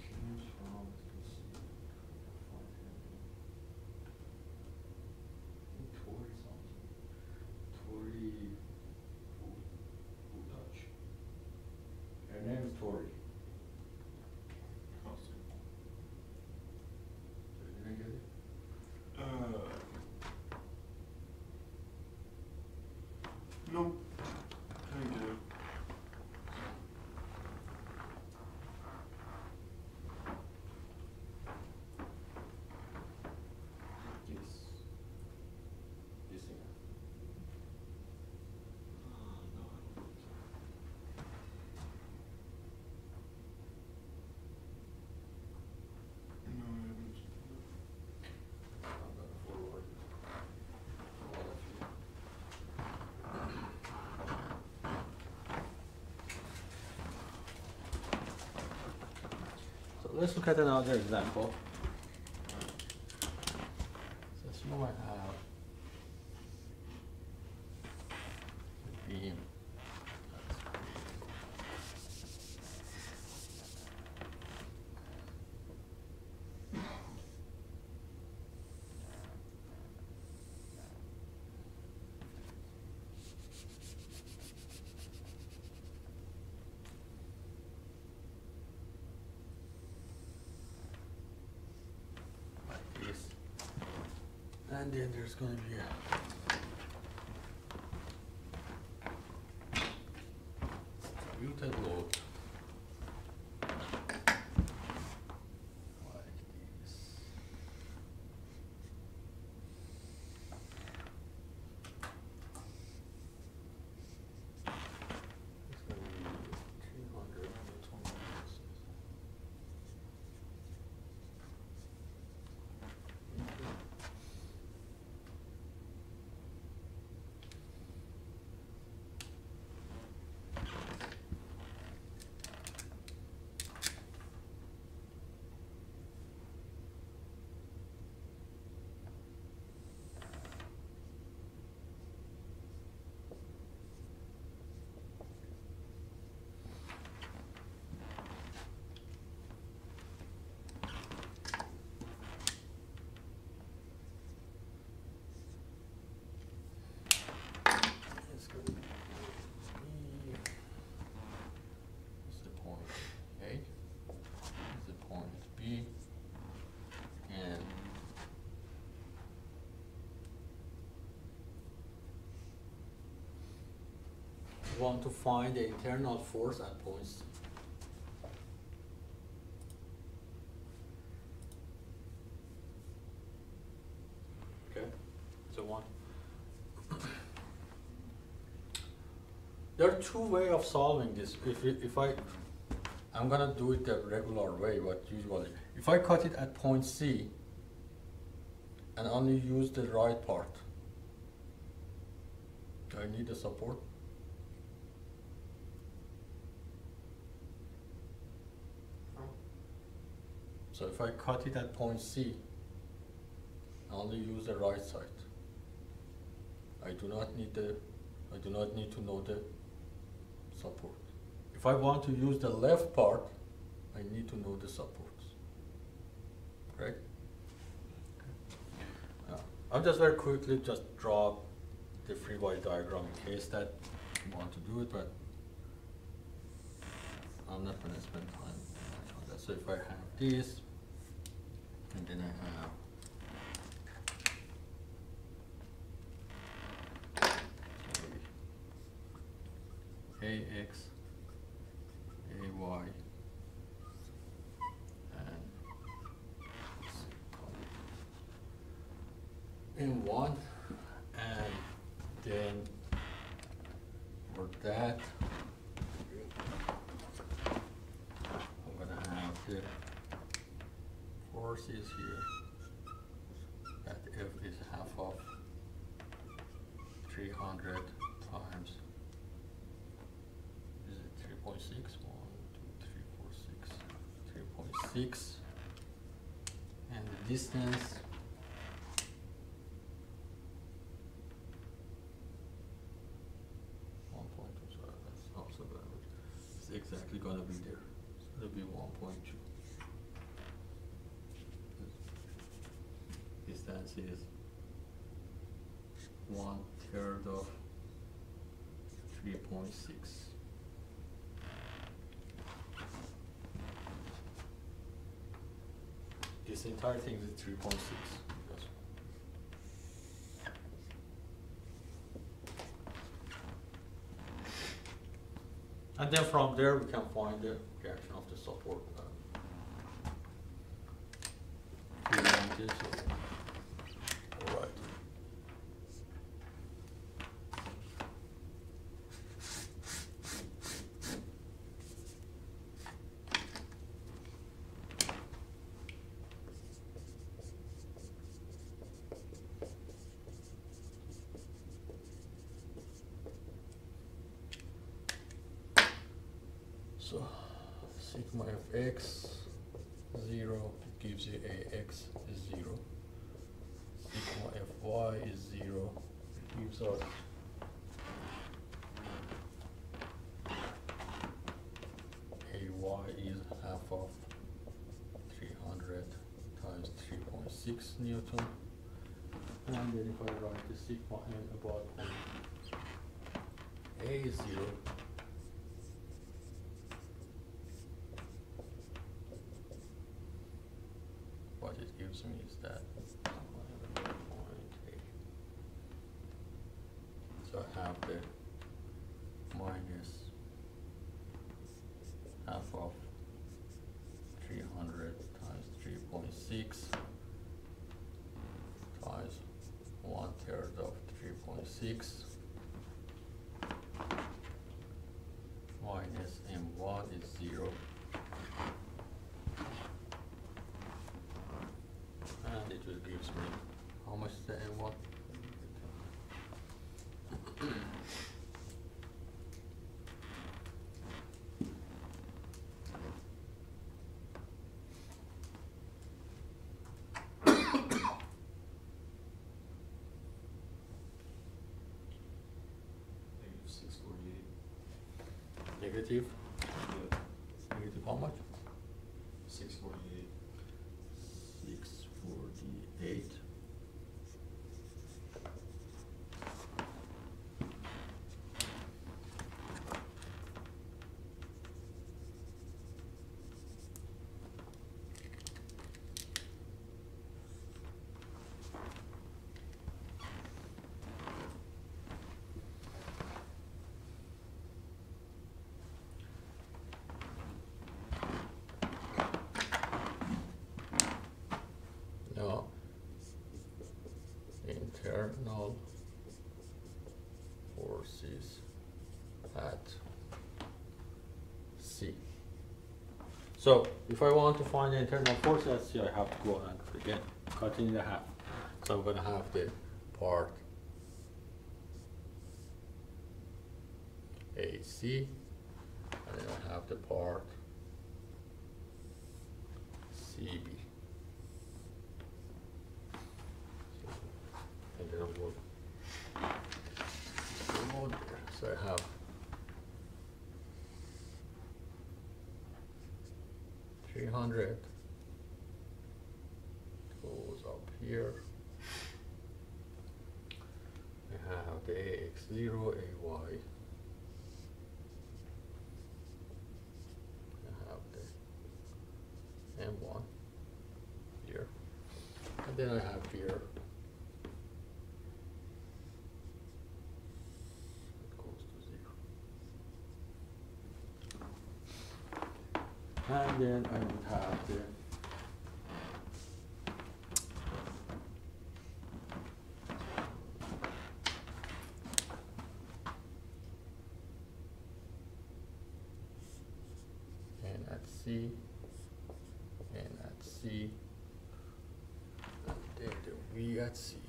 Came from, let's see, find him. I think Tori something. Tori Wu- Wudach. Her name is Tori. I'll see. Did you get it? Uh. No, I didn't get it. Yes. This thing. Uh, no, I don't think so. No, I haven't. I'm gonna forward it to all of you. So let's look at another example. Gonna be want to find the internal force at points. Okay, so one. There are two way of solving this. If, if I, I'm gonna do it the regular way, but usually, if I cut it at point C and only use the right part, do I need the support? So if I cut it at point C, I only use the right side. I do not need the, I do not need to know the support. If I want to use the left part, I need to know the supports. Correct? Uh, I'll just very quickly just draw the free body diagram in case that you want to do it, but I'm not gonna spend time on that. So if I have this, and then I have AX, AY, and in one, and then for that, I'm gonna have the forces here. That F is half of three hundred times, is it three point six? One, two, three, four, six, three point six. And the distance one point two, so that's also bad. It's exactly gonna be there. It's gonna be one point two. Distance is one third of three point six. This entire thing is three point six. And then from there, we can find the reaction of the support. uh, So, AY is half of 300 times 3.6 Newton. And then if I write the sigma n about A0 also have the minus half of 300 times 3.6 times one third of 3.6 minus m1 is 0 and it will gives me how much the m1 Negative, Yeah, negative how much? six forty-eight. Six forty-eight. No. Internal forces at C. So if I want to find the internal force at I have to go and again cut in half. So I'm gonna have the part AC, and then I have the part 100 goes up here. We have the ax0 ay we have the m1 here. And then I have here then I would have the and at C and at C and then the V at C.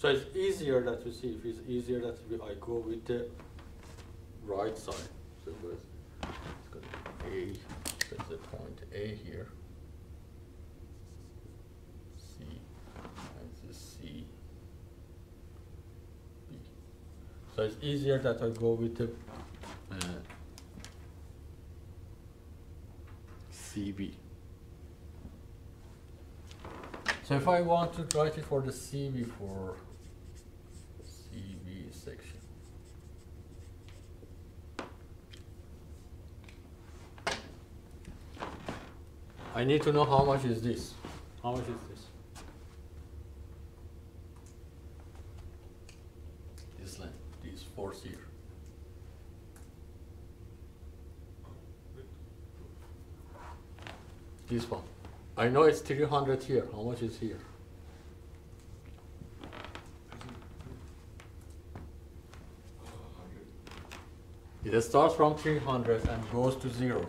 So it's easier that you see, if it's easier that we, I go with the right side. So it's A, so it's a point A here. C, and this C. B. So it's easier that I go with the uh, CB. So if I want to write it for the CV for CV section. I need to know how much is this. How much is this? This length, these force here. This one. I know it's three hundred here. How much is here? It starts from three hundred and goes to zero.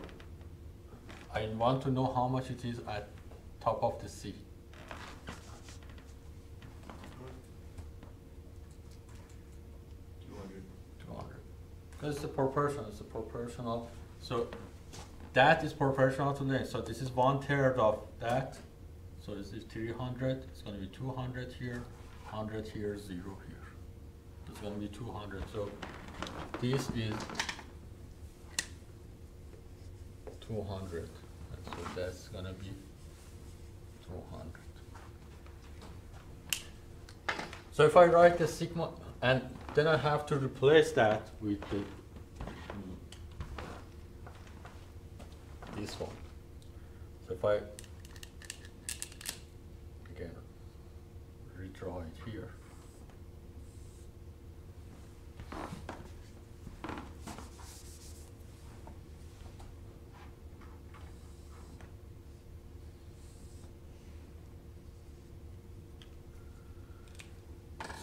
I want to know how much it is at top of the C. Two hundred. Two hundred. Because it's a proportion, it's a proportional, so that is proportional to this, so this is one third of that. So this is three hundred, it's gonna be two hundred here, hundred here, zero here. It's gonna be two hundred, so this is two hundred, and so that's gonna be two hundred. So if I write the sigma, and then I have to replace that with the, this one. So if I, again, redraw it here.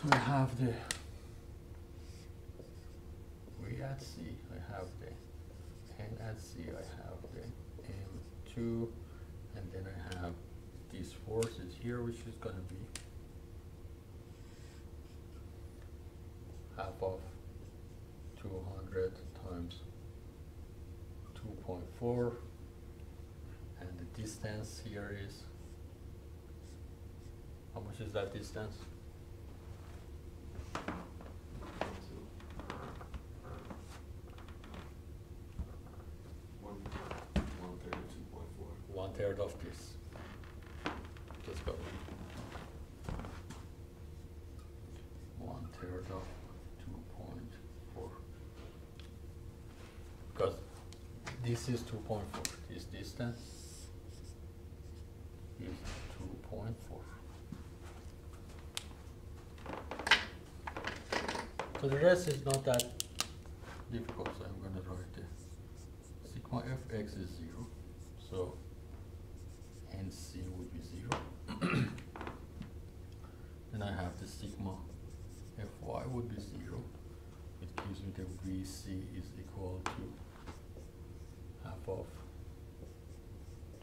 So I have the we at C, I have the N at C, I have the M two, and then I have these forces here, which is gonna be half of two hundred times two point four, and the distance here is, how much is that distance? One, one thirty, two point four. one third of this. Just go. One third of two point four. Because this is two point four, this distance is two point four. So the rest is not that difficult, so I'm gonna write the sigma fx is zero, so NC would be zero. <clears throat> then I have the sigma Fy would be zero. It gives me the VC is to of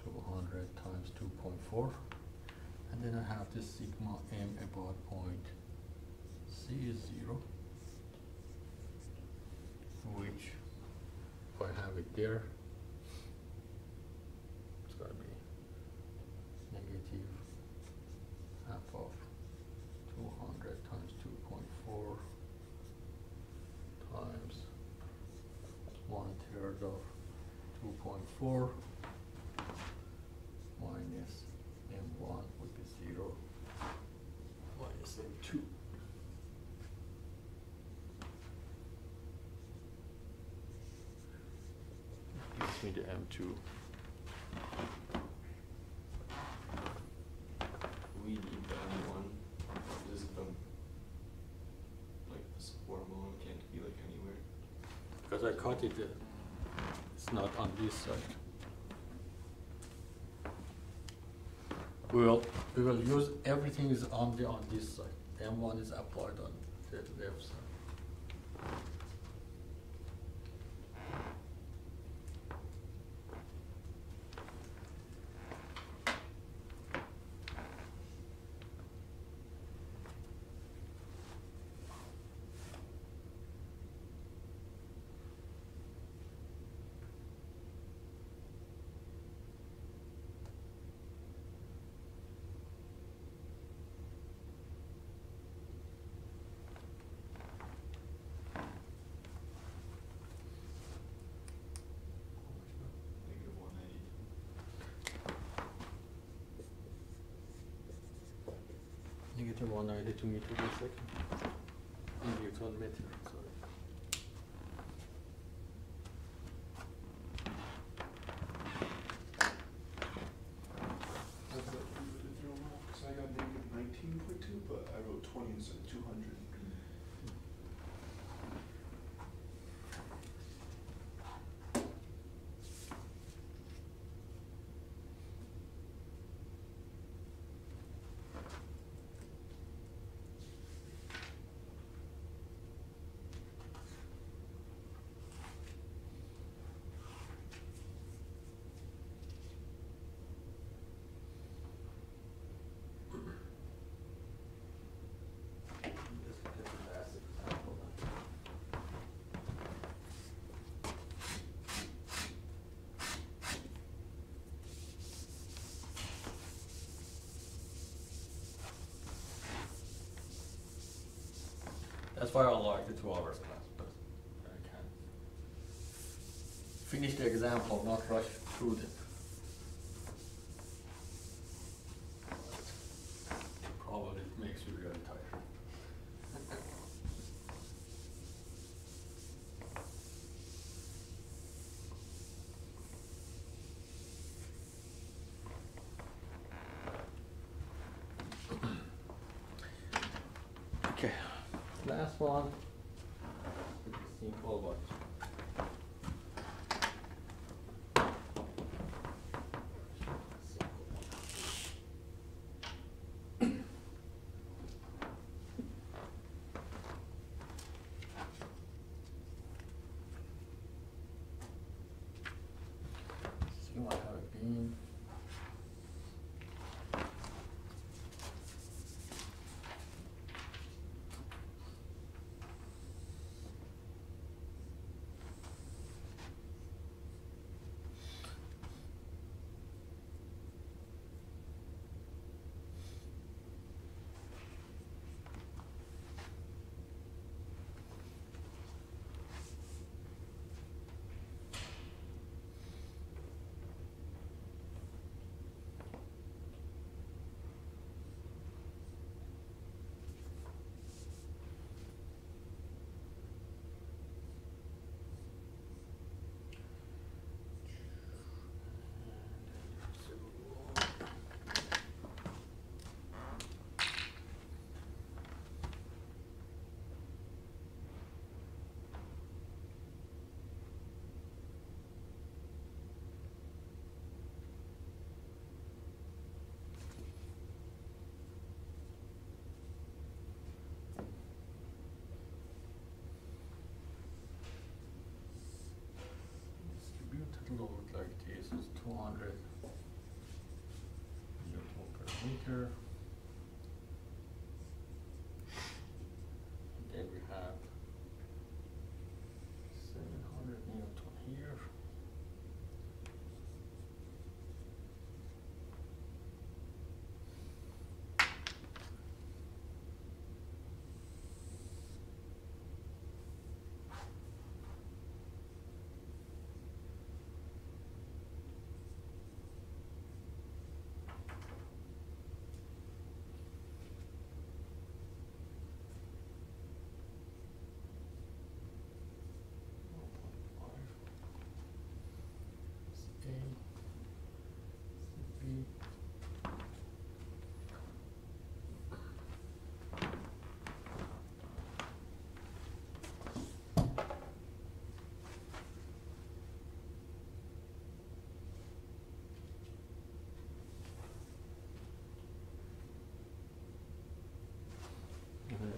two hundred times two point four. And then I have the sigma M about point C is zero. Which, if I have it there, it's gonna be negative half of two hundred times two point four times one third of 0.4 minus m1 would be 0 minus m2. Gives me the m2. We need the m1. Like can't be like anywhere. Because I caught it. Uh, not on this side. We will, we will use, everything is only on this side. M one is applied on the left side. it to metre in Newton metre. Sorry. I got negative 19.2, but I wrote 20 instead of 200. That's why I like the two hours class, but I can finish the example, not rush through it. Probably makes you really tired. Okay, last one. Pretty Simple one. See what have it been. Distributed load like this is two hundred newton per meter.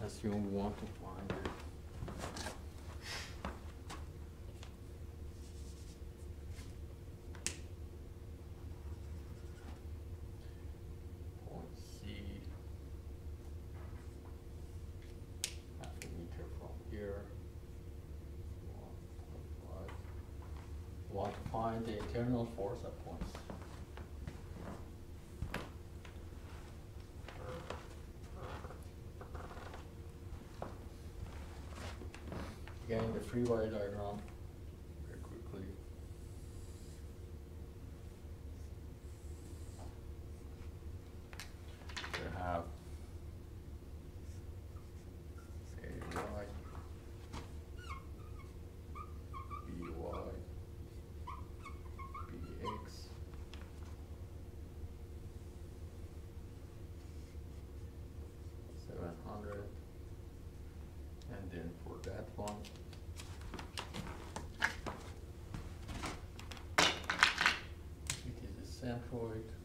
One point five. Want to find it from here. Want to find the internal force at Again, the free wire diagram, very quickly. We have and then for that one. It is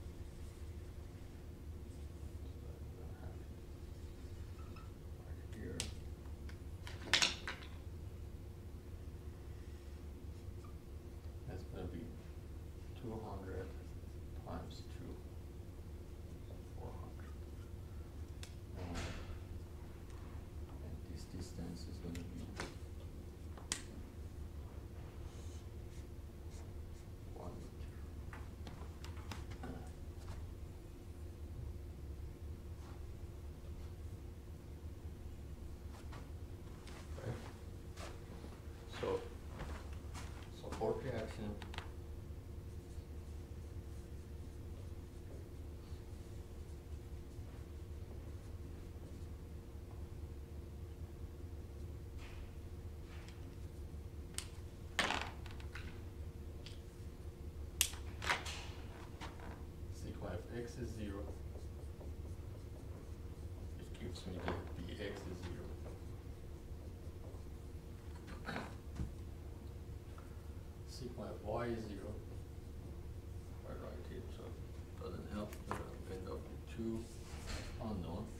So, support reaction. x is 0, it gives me the bx is 0. sequence y is 0. Quite right here, so doesn't help. But I end up with two unknown.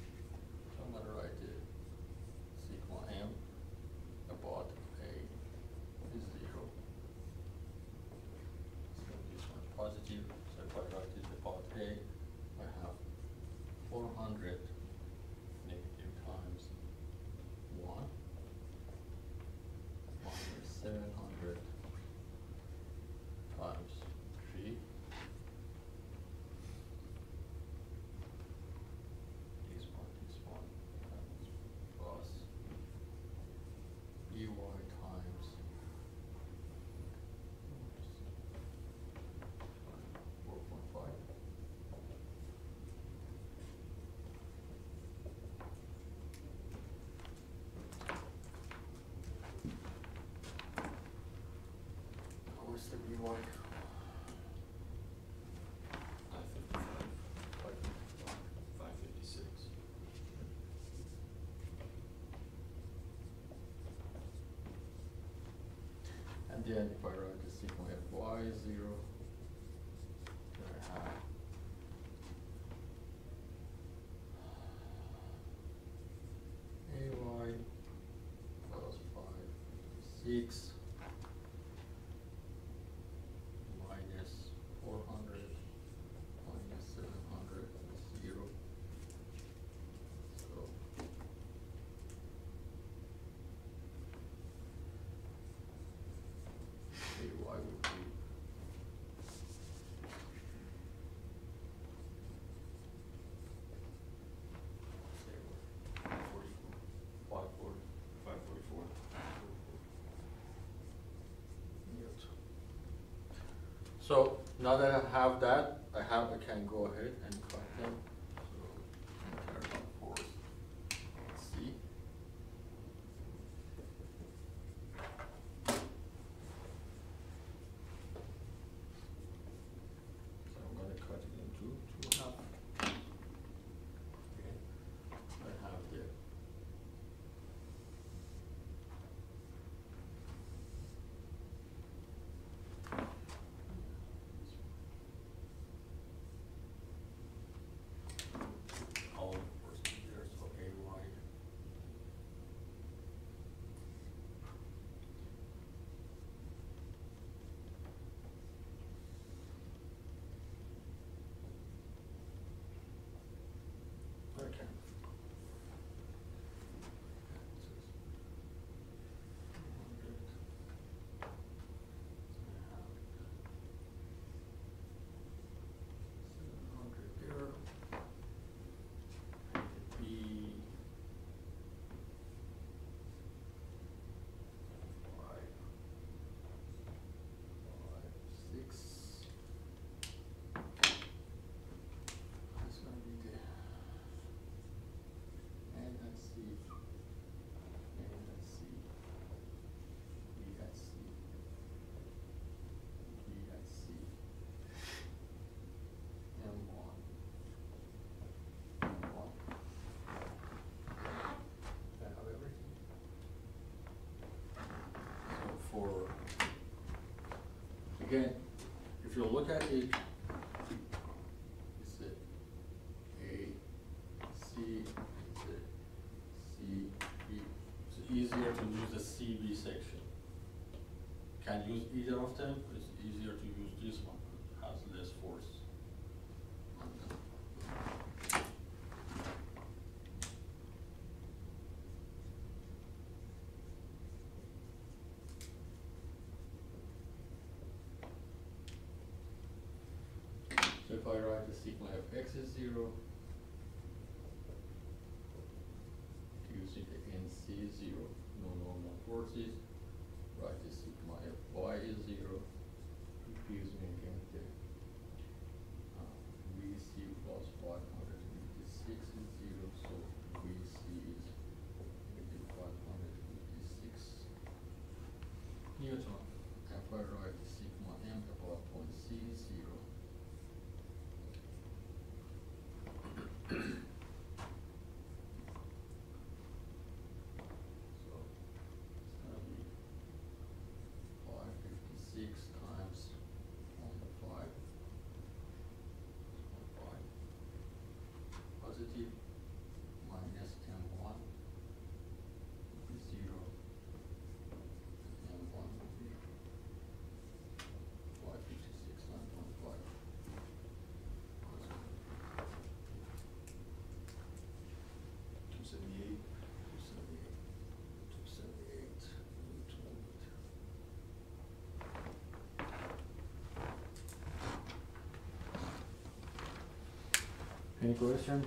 So I'm going to write the sequence m about a is 0. This one's positive. So if I write it about a, I have 400 then if I run this thing, we have y is 0, then I have ay plus 5, 6, So now that I have that, I have, I can go ahead and cut them. So internal force, C. So I'm gonna cut it into two half. Okay, I have the again, if you look at it, it's a A, C, it's a C, B. It's easier to use the CB section. Can use either of them, it's easier to use this one, has less force. So if I write the sigma of x is zero, using the NC zero, no normal forces, write the sigma of y is zero, using again the uh, VC plus five hundred fifty-six is zero, so VC is negative five hundred fifty-six Newton. If I write the sigma m about point C zero, So it's gonna be five fifty-six times one by five. One five. Positive minus M one would be zero. M one would be five fifty-six times one five. Two seventy-eight. Two seventy-eight, two seventy-eight, Newton. Any question?